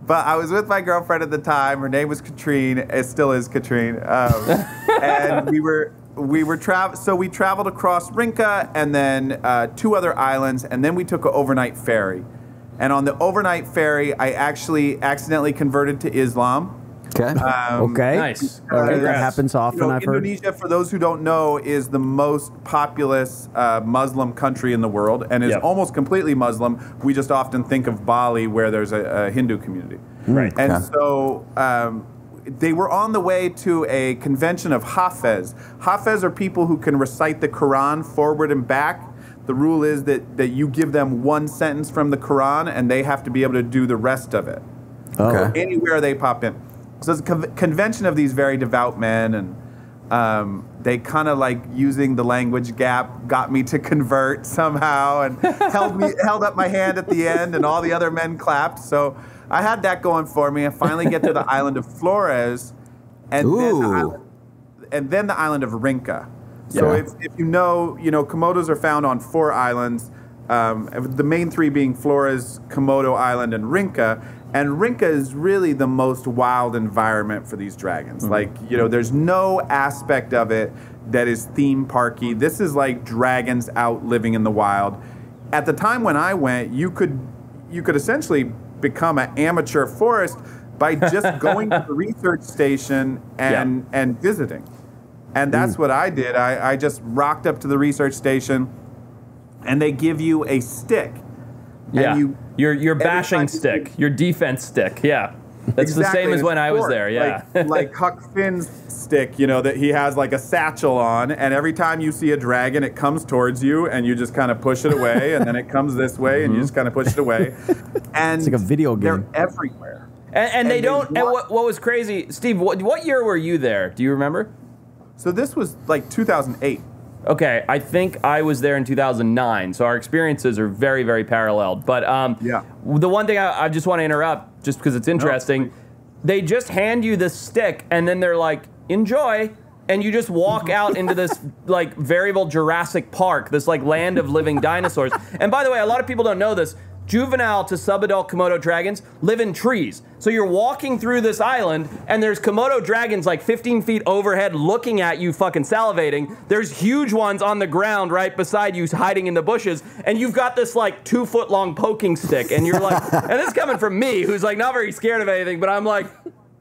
But I was with my girlfriend at the time. Her name was Katrine. It still is Katrine. Um, and we were we were travel. So we traveled across Rinca and then uh, two other islands, and then we took an overnight ferry. And on the overnight ferry, I actually accidentally converted to Islam. Okay. Um, Okay. Nice. All right, that happens often. You know, I've heard. Indonesia, for those who don't know, is the most populous uh, Muslim country in the world and is Yep. almost completely Muslim. We just often think of Bali, where there's a, a Hindu community. Right. And Okay. so um, they were on the way to a convention of Hafez. Hafez are people who can recite the Quran forward and back. The rule is that, that you give them one sentence from the Quran and they have to be able to do the rest of it okay. anywhere they pop in. So it's a con- convention of these very devout men, and um, they kind of like using the language gap got me to convert somehow, and held me held up my hand at the end, and all the other men clapped. So I had that going for me. I finally get to the island of Flores, and then the island, and then the island of Rinca. So Yeah. if, if you know, you know, Komodos are found on four islands. Um, the main three being Flores, Komodo Island, and Rinca. And Rinca is really the most wild environment for these dragons. Mm-hmm. Like, you know, there's no aspect of it that is theme parky. This is like dragons out living in the wild. At the time when I went, you could you could essentially become an amateur Forrest by just going to the research station and and visiting. And that's mm. what I did. I, I just rocked up to the research station, and they give you a stick. Yeah. And you, your your bashing time you- stick, your defense stick. Yeah. That's the same as when I was there. Yeah. Like, like Huck Finn's stick, you know, that he has like a satchel on, and every time you see a dragon, it comes towards you, and you just kind of push it away, and then it comes this way, and you just mm-hmm. kind of push it away. And It's like a video game. They're everywhere. and, and they and don't. they And what, what was crazy, Steve? What, what year were you there? Do you remember? So this was like 2008. Okay, I think I was there in 2009, so our experiences are very, very paralleled. But um, Yeah. the one thing I, I just want to interrupt, just because it's interesting, they just hand you this stick, and then they're like, "Enjoy," and you just walk out into this like variable Jurassic Park, this like land of living dinosaurs. And by the way, a lot of people don't know this. Juvenile to subadult Komodo dragons live in trees. So you're walking through this island, and there's Komodo dragons like 15 feet overhead looking at you, fucking salivating. There's huge ones on the ground right beside you, hiding in the bushes, and you've got this like two foot long poking stick, and you're like, and this is coming from me, who's like not very scared of anything, but I'm like,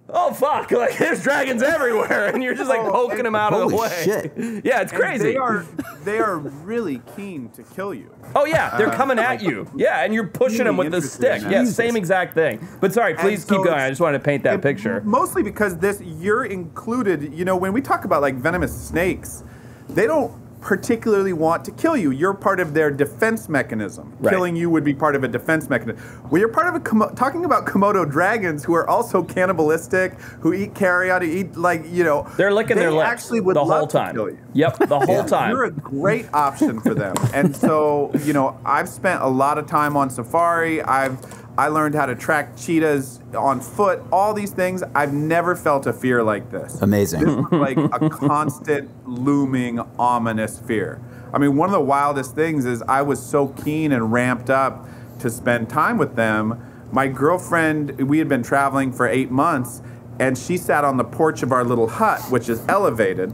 oh fuck, like there's dragons everywhere, and you're just like Oh, poking them out of the Holy way. shit. Yeah, it's crazy. They are they are really keen to kill you. Oh yeah, they're uh, coming at you. Yeah, and you're pushing them with the interested in stick. that. Yeah, same exact thing. But sorry, please so keep going. it's- I just wanted to paint that And picture. Mostly because this you're included. You know, when we talk about like venomous snakes, they don't particularly want to kill you. You're part of their defense mechanism. Right. Killing you would be part of a defense mechanism. Well, you're part of a Komo- talking about Komodo dragons who are also cannibalistic, who eat carrion, who eat like you know. They're licking they their lips actually would the love whole to time. kill you. Yep, the whole time. You're a great option for them. and so, you know, I've spent a lot of time on safari. I've I learned how to track cheetahs on foot. All these things. I've never felt a fear like this. Amazing. This was like a constant looming ominous fear. I mean, one of the wildest things is I was so keen and ramped up to spend time with them. My girlfriend, we had been traveling for eight months, and she sat on the porch of our little hut, which is elevated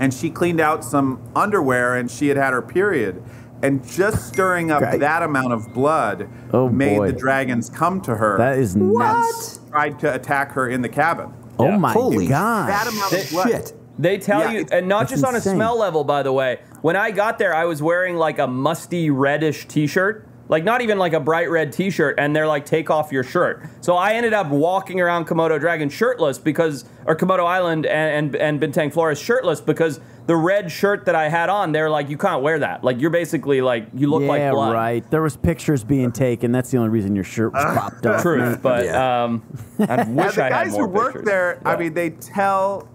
and she cleaned out some underwear and she had had her period and just stirring up Okay. that amount of blood Oh, made boy. the dragons come to her That is nuts. tried to attack her in the cabin Oh Yeah. my Holy god. that amount of blood Shit. They tell Yeah, you, and not that's just on a smell level, by the way. When I got there, I was wearing like a musty reddish T-shirt, like not even like a bright red T-shirt, and they're like, "Take off your shirt." So I ended up walking around Komodo Dragon shirtless because, or Komodo Island and and, and Bintang Flores shirtless because the red shirt that I had on, they're like, "You can't wear that. Like you're basically like you look yeah, like blood." right. There was pictures being taken. That's the only reason your shirt was popped up. Truth, but Yeah. um, I And wish the I had guys more who work pictures. there i mean they tell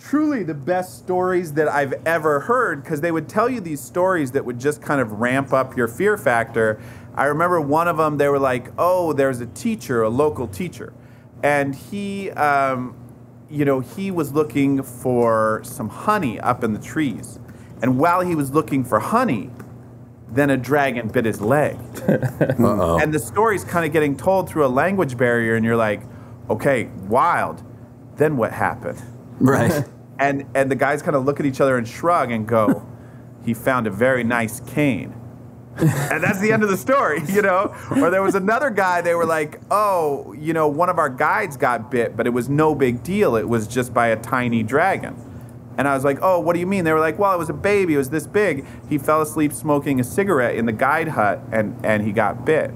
truly the best stories that i've ever heard because they would tell you these stories that would just kind of ramp up your fear factor. I remember one of them they were like oh there's a teacher a local teacher. And he um, you know he was looking for some honey up in the trees. And while he was looking for honey then a dragon bit his leg. And the story's kind of getting told through a language barrier and you're like okay wild. Then what happened Right. and and the guys kind of look at each other and shrug and go he found a very nice cane and that's the end of the story you know or there was another guy they were like oh you know one of our guides got bit but it was no big deal it was just by a tiny dragon and I was like, oh, what do you mean? They were like, well, it was a baby. It was this big. He fell asleep smoking a cigarette in the guide hut and, and he got bit.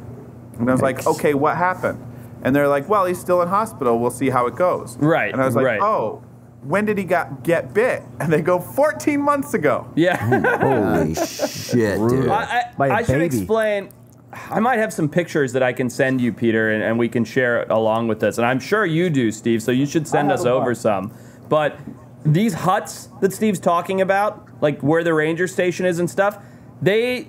And I was like, okay, what happened? And they're like, well, he's still in hospital. We'll see how it goes. Right, And I was like, right. oh, when did he got get bit? And they go, 14 months ago. yeah. Holy shit, dude. I, By I, a I should baby. explain. I might have some pictures that I can send you, Peter, and, and we can share it along with this. And I'm sure you do, Steve. So you should send have us a over bunch. some. But these huts that Steve's talking about, like where the ranger station is and stuff, they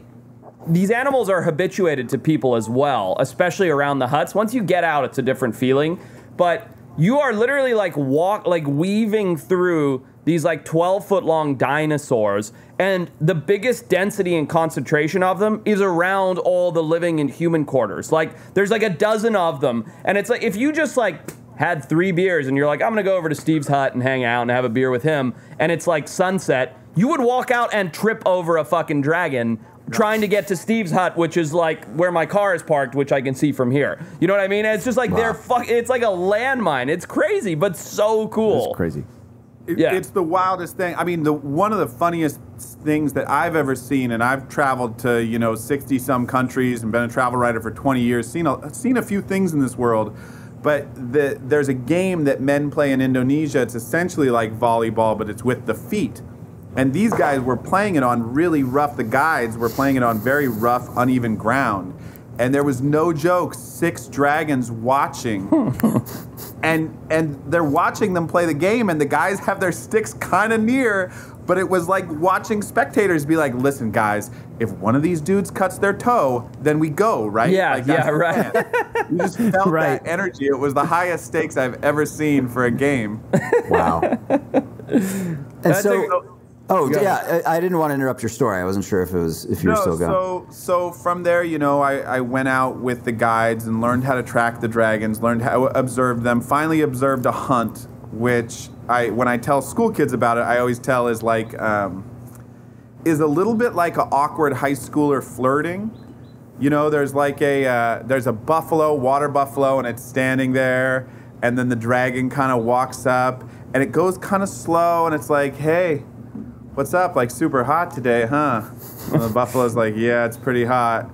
these animals are habituated to people as well, especially around the huts. Once you get out, it's a different feeling. But you are literally like walk like weaving through these like 12 foot long dinosaurs and the biggest density and concentration of them is around all the living and human quarters. Like there's like a dozen of them and it's like if you just like had three beers and you're like i'm gonna go over to steve's hut and hang out and have a beer with him and it's like sunset you would walk out and trip over a fucking dragon trying to get to Steve's hut, which is like where my car is parked, which I can see from here. You know what I mean? It's just like Wow. they're fuck. It's like a landmine. It's crazy, but so cool. That's crazy. It- Yeah. It's the wildest thing. I mean, the one of the funniest things that I've ever seen, and I've traveled to you know sixty some countries and been a travel writer for twenty years. Seen a, seen a few things in this world, but the, there's a game that men play in Indonesia. It's essentially like volleyball, but it's with the feet. And these guys were playing it on really rough. The guides were playing it on very rough, uneven ground. And there was no joke. Six dragons watching and and they're watching them play the game and the guys have their sticks kind of near but it was like watching spectators be like listen guys if one of these dudes cuts their toe then we go right Yeah, like, yeah, right. you just felt Right. that energy it was the highest stakes i've ever seen for a game Wow. and That's so, a- oh Yeah. I, I didn't want to interrupt your story. I wasn't sure if it was if you were still going. so so from there, you know, I, I went out with the guides and learned how to track the dragons, learned how to observe them. Finally, observed a hunt, which I when I tell school kids about it, I always tell is like um, is a little bit like an awkward high schooler flirting. You know, there's like a uh, there's a buffalo, water buffalo, and it's standing there, and then the dragon kind of walks up, and it goes kind of slow, and it's like, hey, what's up? Like super hot today, huh? And the buffalo's like, yeah, it's pretty hot.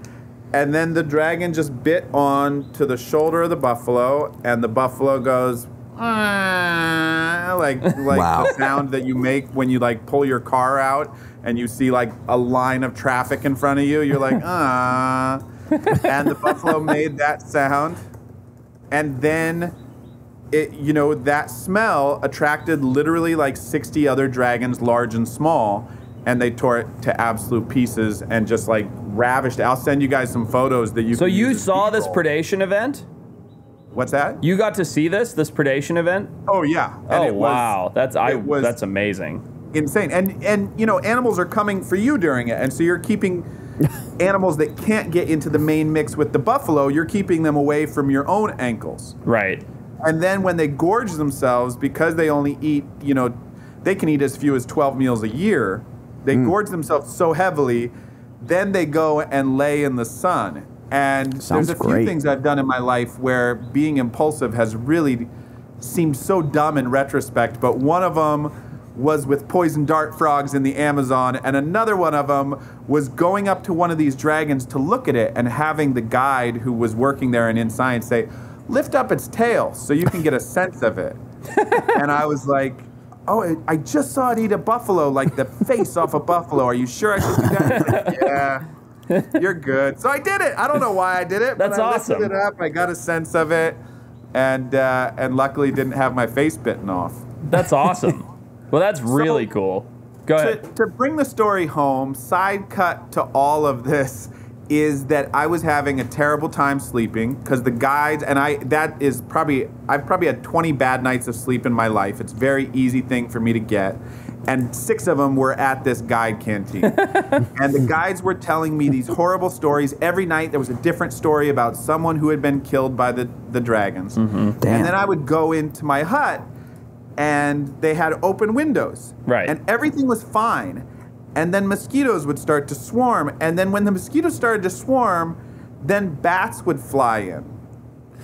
And then the dragon just bit on to the shoulder of the buffalo, and the buffalo goes, "Ah," like like Wow. the sound that you make when you like pull your car out and you see like a line of traffic in front of you. You're like, ah. and the buffalo made that sound, and then it you know that smell attracted literally like 60 other dragons large and small and they tore it to absolute pieces and just like ravished it. i'll send you guys some photos that you So you saw this predation event? what's that You got to see this this predation event? oh yeah and oh it was wow, that's I was- that's amazing. insane and and you know animals are coming for you during it and so you're keeping animals that can't get into the main mix with the buffalo you're keeping them away from your own ankles Right. And then when they gorge themselves, because they only eat, you know, they can eat as few as 12 meals a year, they Hmm. gorge themselves so heavily, then they go and lay in the sun. And Sounds there's a few things I've done in my life where being impulsive has really seemed so dumb in retrospect, but one of them was with poison dart frogs in the Amazon, and another one of them was going up to one of these dragons to look at it and having the guide who was working there and in science say, lift up its tail so you can get a sense of it. and I was like, oh, it, I just saw it eat a buffalo, like the face off a buffalo. Are you sure I should do that? Like, yeah, you're good. So I did it. I don't know why I did it. That's but I awesome. lifted it up. I got a sense of it, and uh, and luckily didn't have my face bitten off. That's awesome. well, that's really cool. Go to, to bring the story home, side cut to all of this is that I was having a terrible time sleeping because the guides and I that is probably I've probably had 20 bad nights of sleep in my life. It's a very easy thing for me to get. And six of them were at this guide canteen. and the guides were telling me these horrible stories. Every night there was a different story about someone who had been killed by the, the dragons. Damn. And then I would go into my hut and they had open windows. Right. And everything was fine. And then mosquitoes would start to swarm. And then when the mosquitoes started to swarm, then bats would fly in.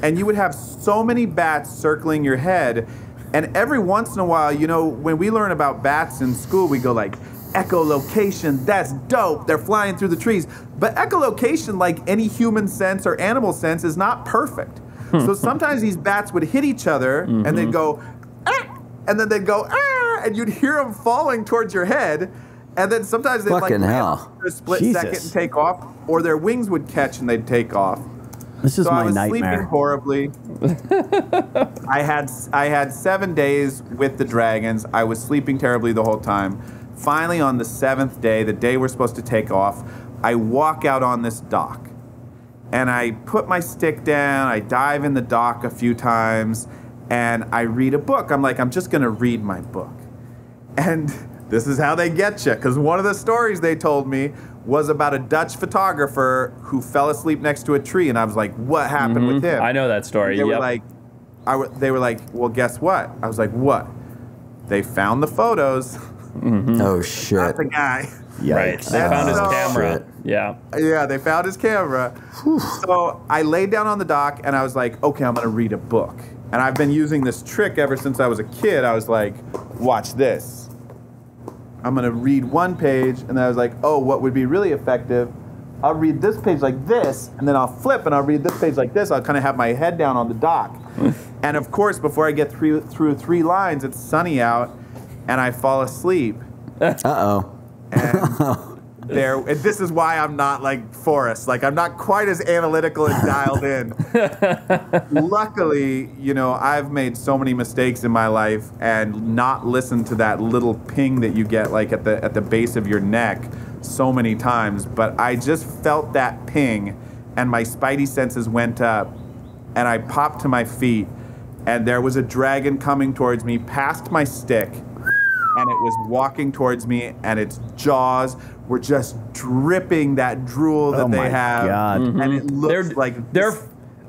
And you would have so many bats circling your head. And every once in a while, you know, when we learn about bats in school, we go like, echolocation, that's dope. They're flying through the trees. But echolocation, like any human sense or animal sense, is not perfect. so sometimes these bats would hit each other and they'd go, "Ah," and then they'd go, ah, and you'd hear them falling towards your head. And then sometimes they'd like Fucking land hell. for a split Jesus. second and take off, or their wings would catch and they'd take off. This is so my I was nightmare. sleeping horribly. I had I had seven days with the dragons. I was sleeping terribly the whole time. Finally, on the seventh day, the day we're supposed to take off, I walk out on this dock, and I put my stick down. I dive in the dock a few times, and I read a book. I'm like, I'm just gonna read my book, and this is how they get you. Because one of the stories they told me was about a Dutch photographer who fell asleep next to a tree, and I was like, what happened with him? Mm-hmm. I know that story. They yep. were like, I w- they were like, well, guess what? I was like, what? They found the photos. Oh Not shit. the guy. right. They That's found his so- camera. Shit. Yeah. Yeah, they found his camera. So I laid down on the dock and I was like, okay, I'm gonna read a book. And I've been using this trick ever since I was a kid. I was like, watch this. I'm gonna read one page, and then I was like, oh, what would be really effective? I'll read this page like this, and then I'll flip and I'll read this page like this. I'll kind of have my head down on the dock. and of course, before I get through through three lines, it's sunny out, and I fall asleep. Uh oh. There, and this is why I'm not like Forrest. Like I'm not quite as analytical and dialed in. Luckily, you know, I've made so many mistakes in my life and not listened to that little ping that you get like at the at the base of your neck so many times. But I just felt that ping, and my spidey senses went up, and I popped to my feet, and there was a dragon coming towards me past my stick and it was walking towards me, and its jaws were just dripping that drool that Oh they my have, God. Mm-hmm. and it looks They're like they're.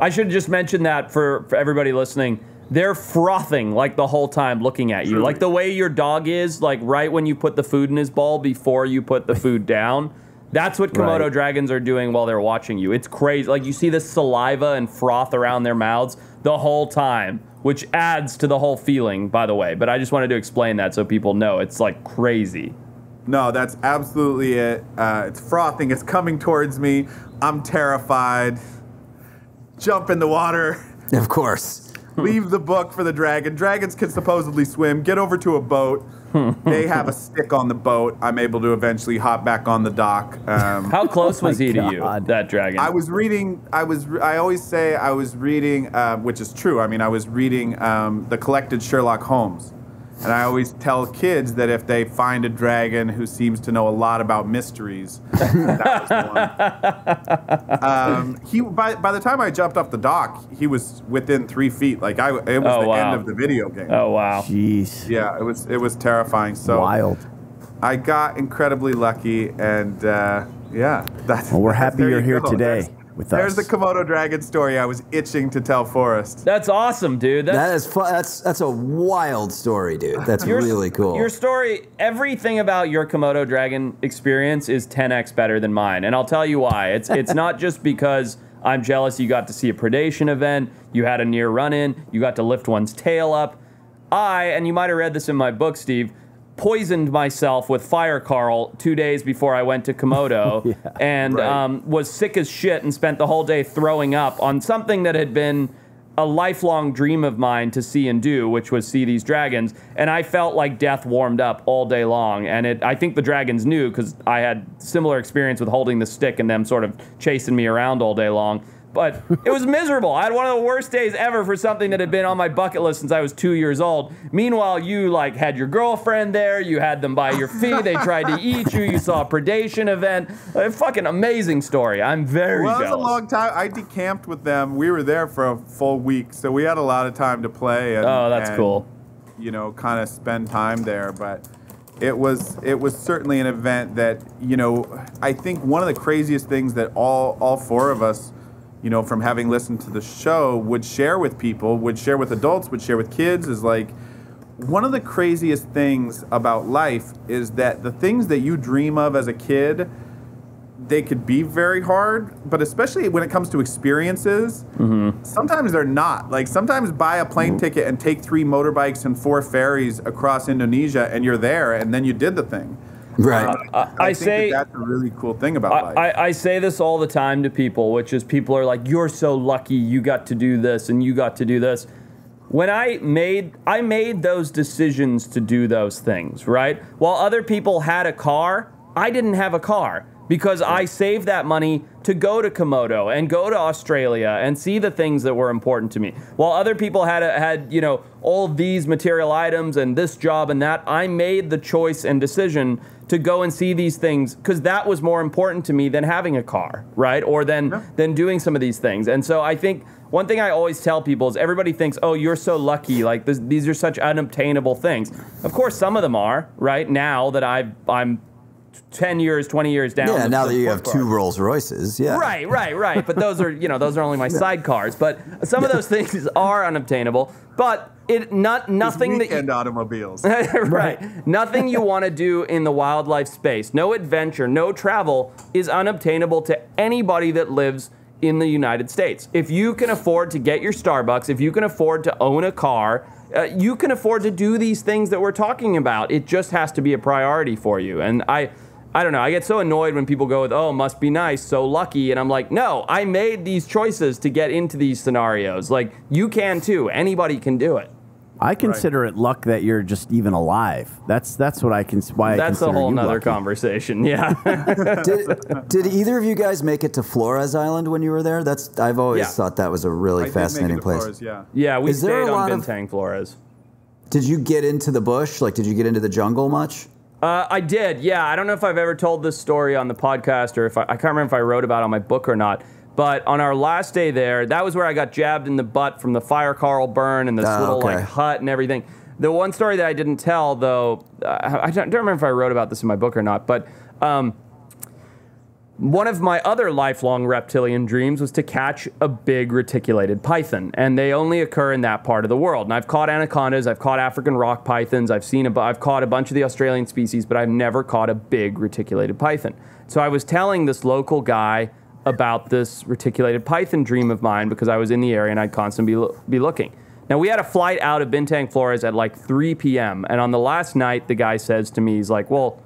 I should just mention that for, for everybody listening. They're frothing like the whole time looking at you, Truly. like the way your dog is, like right when you put the food in his bowl before you put the food down. That's what Komodo Right. dragons are doing while they're watching you. It's crazy. Like you see the saliva and froth around their mouths the whole time which adds to the whole feeling, by the way. But I just wanted to explain that so people know it's like crazy. No, that's absolutely it. Uh, it's frothing. It's coming towards me. I'm terrified. Jump in the water. Of course. Leave the book for the dragon. Dragons can supposedly swim. Get over to a boat. they have a stick on the boat. I'm able to eventually hop back on the dock. Um, How close was he to you, that dragon? I was reading. I was. I always say I was reading, uh, which is true. I mean, I was reading um, the collected Sherlock Holmes, and I always tell kids that if they find a dragon who seems to know a lot about mysteries, that was the one. Um, he by by the time I jumped off the dock, he was within three feet. Like I, it was Oh, the wow. end of the video game. oh wow. Jeez. Yeah, it was. It was terrifying. So Wild. I got incredibly lucky, and uh, yeah, that's. Well, we're that's- happy you're you here go. today There's- with There's us. the Komodo dragon story I was itching to tell Forrest. That's awesome, dude. That's That is fu- that's that's a wild story, dude. That's Your- really cool. Your story, everything about your Komodo dragon experience is 10x better than mine, and I'll tell you why. It's it's not just because I'm jealous you got to see a predation event, you had a near run-in, you got to lift one's tail up. I, and you might have read this in my book, Steve, poisoned myself with fire coral two days before I went to Komodo, and Right. um, was sick as shit and spent the whole day throwing up on something that had been a lifelong dream of mine to see and do, which was see these dragons. And I felt like death warmed up all day long. And it, I think the dragons knew because I had similar experience with holding the stick and them sort of chasing me around all day long. But it was miserable. I had one of the worst days ever for something that had been on my bucket list since I was two years old. Meanwhile, you like had your girlfriend there. You had them by your feet. They tried to eat you. You saw a predation event. A fucking amazing story. I'm very Well, it was a long time. I decamped with them. We were there for a full week, so we had a lot of time to play. And, oh, that's and, cool. You know, kind of spend time there, but. It was it was certainly an event that you know I think one of the craziest things that all all four of us you know from having listened to the show would share with people would share with adults would share with kids is like one of the craziest things about life is that the things that you dream of as a kid they could be very hard, but especially when it comes to experiences, mm-hmm. sometimes they're not. Like sometimes buy a plane mm-hmm. ticket and take three motorbikes and four ferries across Indonesia, and you're there, and then you did the thing. Right. Uh, I, I think say that that's a really cool thing about I, life. I, I say this all the time to people, which is people are like, "You're so lucky, you got to do this and you got to do this." When I made I made those decisions to do those things, right? While other people had a car, I didn't have a car because I saved that money to go to Komodo and go to Australia and see the things that were important to me. While other people had a, had you know all these material items and this job and that, I made the choice and decision to go and see these things because that was more important to me than having a car, right? Or than than doing some of these things. And so I think one thing I always tell people is everybody thinks, "Oh, you're so lucky. Like this, these are such unobtainable things." Of course, some of them are, right? Now that I've I'm 10 years, 20 years down. yeah, the- now the that you have foot two. Rolls Royces, yeah. Right, right, right. But those are, you know, those are only my sidecars. But some of those things are unobtainable. But it not nothing that you, weekend automobiles. right. Nothing you want to do in the wildlife space, no adventure, no travel is unobtainable to anybody that lives in the United States. If you can afford to get your Starbucks, if you can afford to own a car, uh, you can afford to do these things that we're talking about. It just has to be a priority for you. And I I don't know. I get so annoyed when people go with, "Oh, must be nice, so lucky," and I'm like, "No, I made these choices to get into these scenarios. Like you can too. Anybody can do it." I consider it luck that you're just even alive. That's that's what I can. Why I That's a consider whole you nother lucky. conversation. Yeah. Did, did either of you guys make it to Flores Island when you were there? That's I've always Yeah. thought that was a really I did make it fascinating place. Flores, yeah. yeah, we Is there stayed a on lot of- Bintang Flores. Did you get into the bush? Like, did you get into the jungle much? Uh, I did, yeah. I don't know if I've ever told this story on the podcast or if I, I can't remember if I wrote about it on my book or not. But on our last day there, that was where I got jabbed in the butt from the fire coral burn and this Ah, little okay. like hut and everything. The one story that I didn't tell, though, uh, I don't, don't remember if I wrote about this in my book or not, but um, one of my other lifelong reptilian dreams was to catch a big reticulated python, and they only occur in that part of the world. And I've caught anacondas, I've caught African rock pythons, I've seen a, I've caught a bunch of the Australian species, but I've never caught a big reticulated python. So I was telling this local guy about this reticulated python dream of mine because I was in the area and I'd constantly be, lo- be looking. Now we had a flight out of Bintang Flores at like 3 p.m. and on the last night the guy says to me he's like, "Well,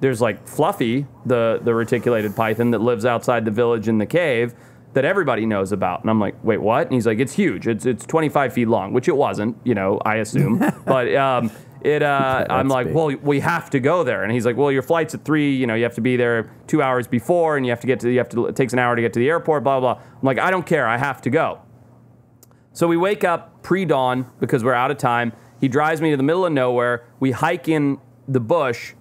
there's like Fluffy, the the reticulated python that lives outside the village in the cave that everybody knows about." And I'm like, "Wait, what?" And he's like, "It's huge. It's it's 25 feet long, which it wasn't, you know, I assume, but um, it. Uh, I'm like, big. well, we have to go there." And he's like, "Well, your flight's at three. You know, you have to be there two hours before, and you have to get to you have to it takes an hour to get to the airport. Blah blah." blah. I'm like, "I don't care. I have to go." So we wake up pre dawn because we're out of time. He drives me to the middle of nowhere. We hike in the bush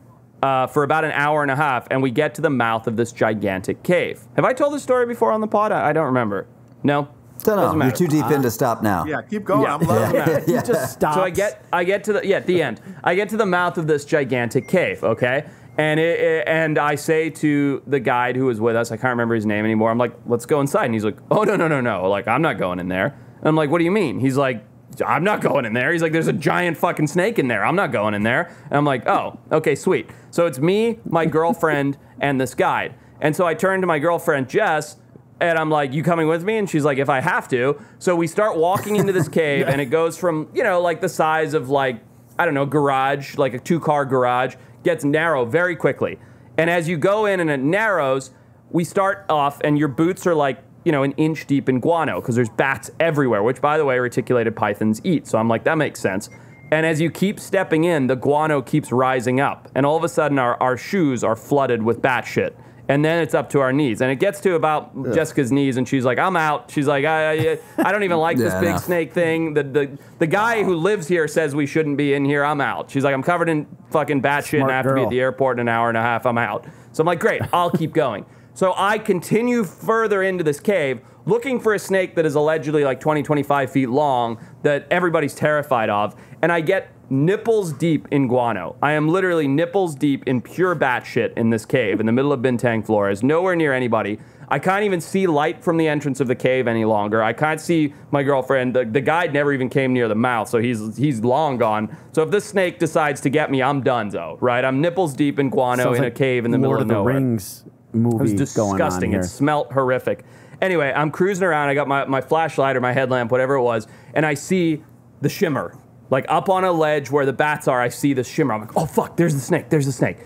uh, for about an hour and a half, and we get to the mouth of this gigantic cave. Have I told this story before on the pod? I, I don't remember. No? Don't know. You're too deep in to stop now. Yeah, keep going. Yeah. I'm loving it. He just stop. So I get I get to the yeah at the end. I get to the mouth of this gigantic cave. Okay, and it, it- and I say to the guide who was with us, I can't remember his name anymore. I'm like, let's go inside, and he's like, oh no no no no, like I'm not going in there. And I'm like, what do you mean? He's like. I'm not going in there. He's like, there's a giant fucking snake in there. I'm not going in there. And I'm like, oh, okay, sweet. So it's me, my girlfriend, and this guide. And so I turn to my girlfriend, Jess, and I'm like, you coming with me? And she's like, if I have to. So we start walking into this cave, and it goes from, you know, like the size of like, I don't know, garage, like a two car garage, gets narrow very quickly. And as you go in and it narrows, we start off, and your boots are like, you know, an inch deep in guano because there's bats everywhere, which, by the way, reticulated pythons eat. So I'm like, that makes sense. And as you keep stepping in, the guano keeps rising up. And all of a sudden, our, our shoes are flooded with bat shit. And then it's up to our knees. And it gets to about Jessica's knees, and she's like, I'm out. She's like, I, I, I don't even like this big snake thing. The, the, the guy who lives here says we shouldn't be in here. I'm out. She's like, I'm covered in fucking bat shit and I have to be at the airport in an hour and a half. I'm out. So I'm like, great, I'll keep going. So I continue further into this cave looking for a snake that is allegedly like 20, 25 feet long that everybody's terrified of. And I get nipples deep in guano. I am literally nipples deep in pure bat shit in this cave in the middle of Bintang Flores, nowhere near anybody. I can't even see light from the entrance of the cave any longer. I can't see my girlfriend. The, the guide never even came near the mouth, so he's he's long gone. So if this snake decides to get me, I'm done, though. Right? I'm nipples deep in guano Sounds in like a cave in the Lord middle of of the nowhere. Rings It was movie going on disgusting. It smelt horrific. Anyway, I'm cruising around. I got my, my flashlight or my headlamp, whatever it was, and I see the shimmer. Like up on a ledge where the bats are, I see the shimmer. I'm like, oh fuck, there's the snake, there's the snake.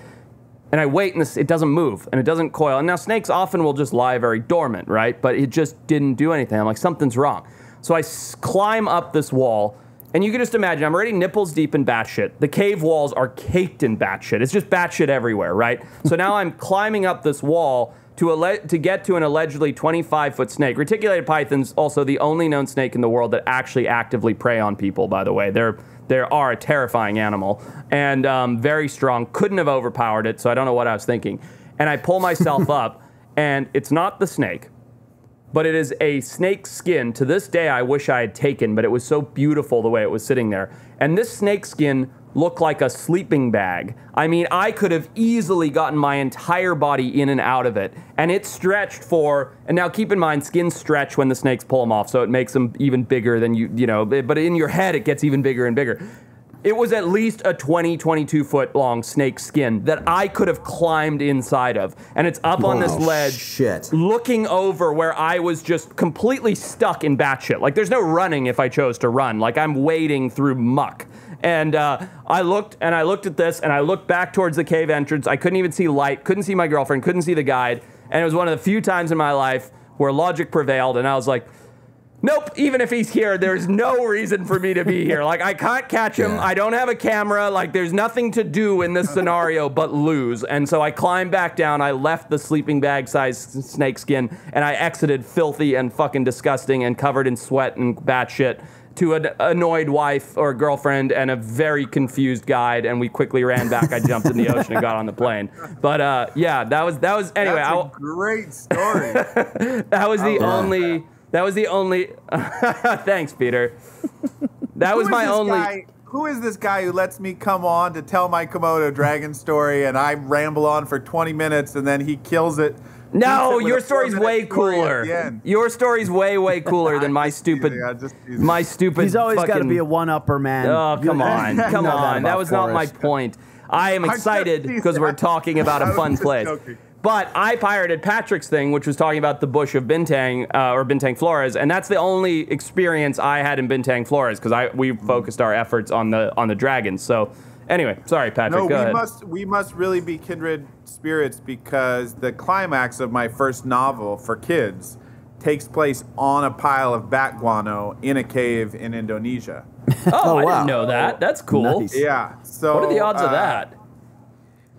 And I wait and this, it doesn't move and it doesn't coil. And now snakes often will just lie very dormant, right? But it just didn't do anything. I'm like, something's wrong. So I s- climb up this wall and you can just imagine, I'm already nipples deep in bat shit. The cave walls are caked in bat shit. It's just bat shit everywhere, right? So now I'm climbing up this wall to, alle- to get to an allegedly 25 foot snake. Reticulated pythons, also the only known snake in the world that actually actively prey on people, by the way. They're, they are a terrifying animal and um, very strong. Couldn't have overpowered it, so I don't know what I was thinking. And I pull myself up, and it's not the snake but it is a snake skin. To this day, I wish I had taken, but it was so beautiful the way it was sitting there. And this snake skin looked like a sleeping bag. I mean, I could have easily gotten my entire body in and out of it. And it stretched for, and now keep in mind, skins stretch when the snakes pull them off, so it makes them even bigger than you, you know, but in your head, it gets even bigger and bigger. It was at least a 20, 22 foot long snake skin that I could have climbed inside of. And it's up on this Oh, ledge shit. looking over where I was just completely stuck in batshit. Like there's no running if I chose to run. Like I'm wading through muck. And uh, I looked and I looked at this and I looked back towards the cave entrance. I couldn't even see light, couldn't see my girlfriend, couldn't see the guide. And it was one of the few times in my life where logic prevailed. And I was like, Nope, even if he's here, there's no reason for me to be here. Like, I can't catch him. Yeah. I don't have a camera. Like, there's nothing to do in this scenario but lose. And so I climbed back down. I left the sleeping bag sized snake skin and I exited filthy and fucking disgusting and covered in sweat and bat shit to an annoyed wife or girlfriend and a very confused guide. And we quickly ran back. I jumped in the ocean and got on the plane. But uh, yeah, that was, that was, anyway, That's a I, great story. that was the only. That was the only. Thanks, Peter. That was my only. guy- who is this guy who lets me come on to tell my Komodo dragon story and I ramble on for 20 minutes and then he kills it? No, it your story's way cooler. Your story's way way cooler than my stupid. teasing, I'm just teasing. My stupid. He's always got to be a one-upper man. Oh come on, come on. That about was not my point. I am excited because we're talking about a fun just place. joking. But I pirated Patrick's thing, which was talking about the bush of Bintang uh, or Bintang Flores, and that's the only experience I had in Bintang Flores because I we focused our efforts on the on the dragons. So anyway, sorry, Patrick. No, go we ahead. must we must really be kindred spirits because the climax of my first novel for kids takes place on a pile of bat guano in a cave in Indonesia. oh, I wow. didn't know that. That's cool. Nice. Yeah. So What are the odds of uh, that?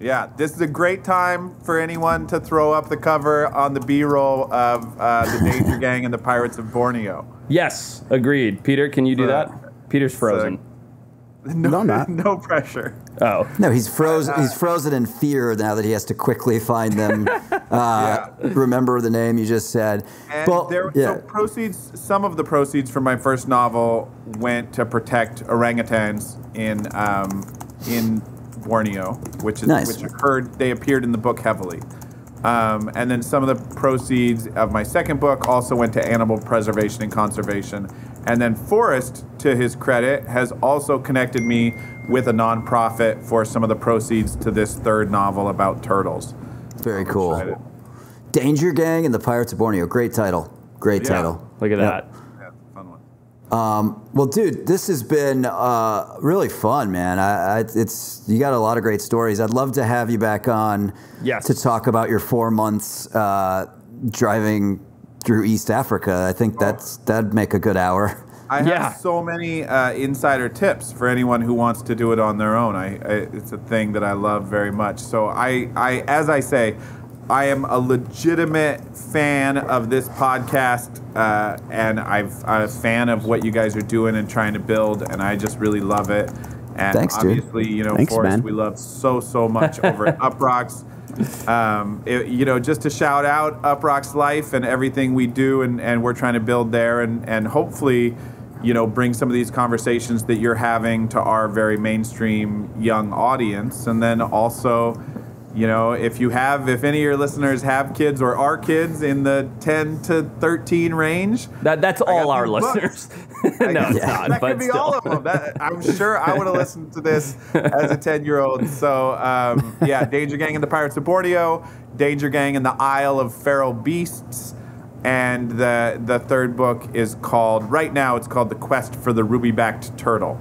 Yeah, this is a great time for anyone to throw up the cover on the B-roll of uh, the Danger Gang and the Pirates of Borneo. Yes, agreed. Peter, can you do So- that? Peter's frozen. No, I'm not. no pressure. Oh, No, he's frozen. He's frozen in fear now that he has to quickly find them. Uh, Remember the name you just said. And Well, there, yeah. so proceeds. Some of the proceeds from my first novel went to protect orangutans in um, in Borneo, which is Nice. which occurred. They appeared in the book heavily, um, and then some of the proceeds of my second book also went to animal preservation and conservation. And then Forrest, to his credit, has also connected me with a nonprofit for some of the proceeds to this third novel about turtles. Very cool. Danger Gang and the Pirates of Borneo. Great title. Great Yeah. title. look at Yep. that. Yeah, it's a fun one. Well, dude, this has been uh, really fun, man. I, I, it's you got a lot of great stories. I'd love to have you back on Yes. to talk about your four months uh, driving through East Africa. I think that's that'd make a good hour. I have Yeah. so many uh, insider tips for anyone who wants to do it on their own. I, I it's a thing that I love very much. So I, I as I say, I am a legitimate fan of this podcast, uh, and I've, I'm a fan of what you guys are doing and trying to build, and I just really love it. And Thanks, dude. obviously, you know, Thanks, Forrest, man. we love so so much over at Uproxx. Um, it- you know, just to shout out Uproxx life and everything we do, and, and we're trying to build there, and, and hopefully, you know, bring some of these conversations that you're having to our very mainstream young audience, and then also, you know, if you have, if any of your listeners have kids or are kids in the 10 to 13 range, That that's all our listeners. no, it's not. that but could be still. all of them. That, I'm sure I would have listened to this as a 10 year old. So, um, yeah, Danger Gang and the Pirates of Borneo, Danger Gang and the Isle of Feral Beasts. And the, the third book is called, right now, it's called The Quest for the Ruby Backed Turtle.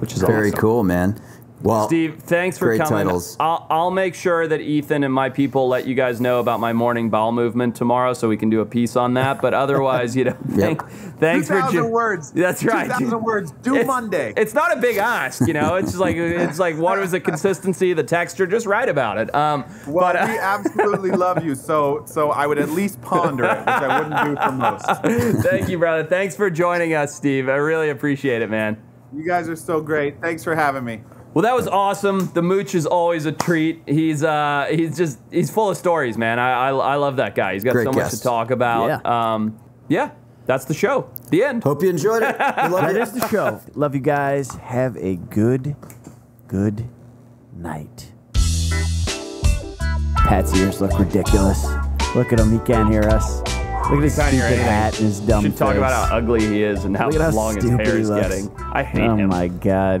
which is Very awesome. cool, man. Well, Steve, thanks for great coming. titles. I'll, I'll make sure that Ethan and my people let you guys know about my morning bowel movement tomorrow, so we can do a piece on that. But otherwise, you know, thank, thanks for 2,000 ju- words. That's right. 2,000 words. Due It's- Monday. It's not a big ask, you know. It's just like it's like what was the consistency, the texture. Just write about it. Um, well, but uh, we absolutely love you. So, so I would at least ponder it, which I wouldn't do for most. thank you, brother. Thanks for joining us, Steve. I really appreciate it, man. You guys are so great. Thanks for having me. Well, that was awesome. The mooch is always a treat. He's uh, he's just he's full of stories, man. I I, I love that guy. He's got Great so much to talk about. Yeah. Um, yeah, that's the show. The end. hope you enjoyed it. We love That you. the show. Love you guys. Have a good, good night. Pat's ears look ridiculous. Look at him. He can't hear us. Look at his Can't hear stupid anything. hat and his dumb Should talk about how ugly he is and how how long his hair is looks. getting. I hate Oh him. Oh my god.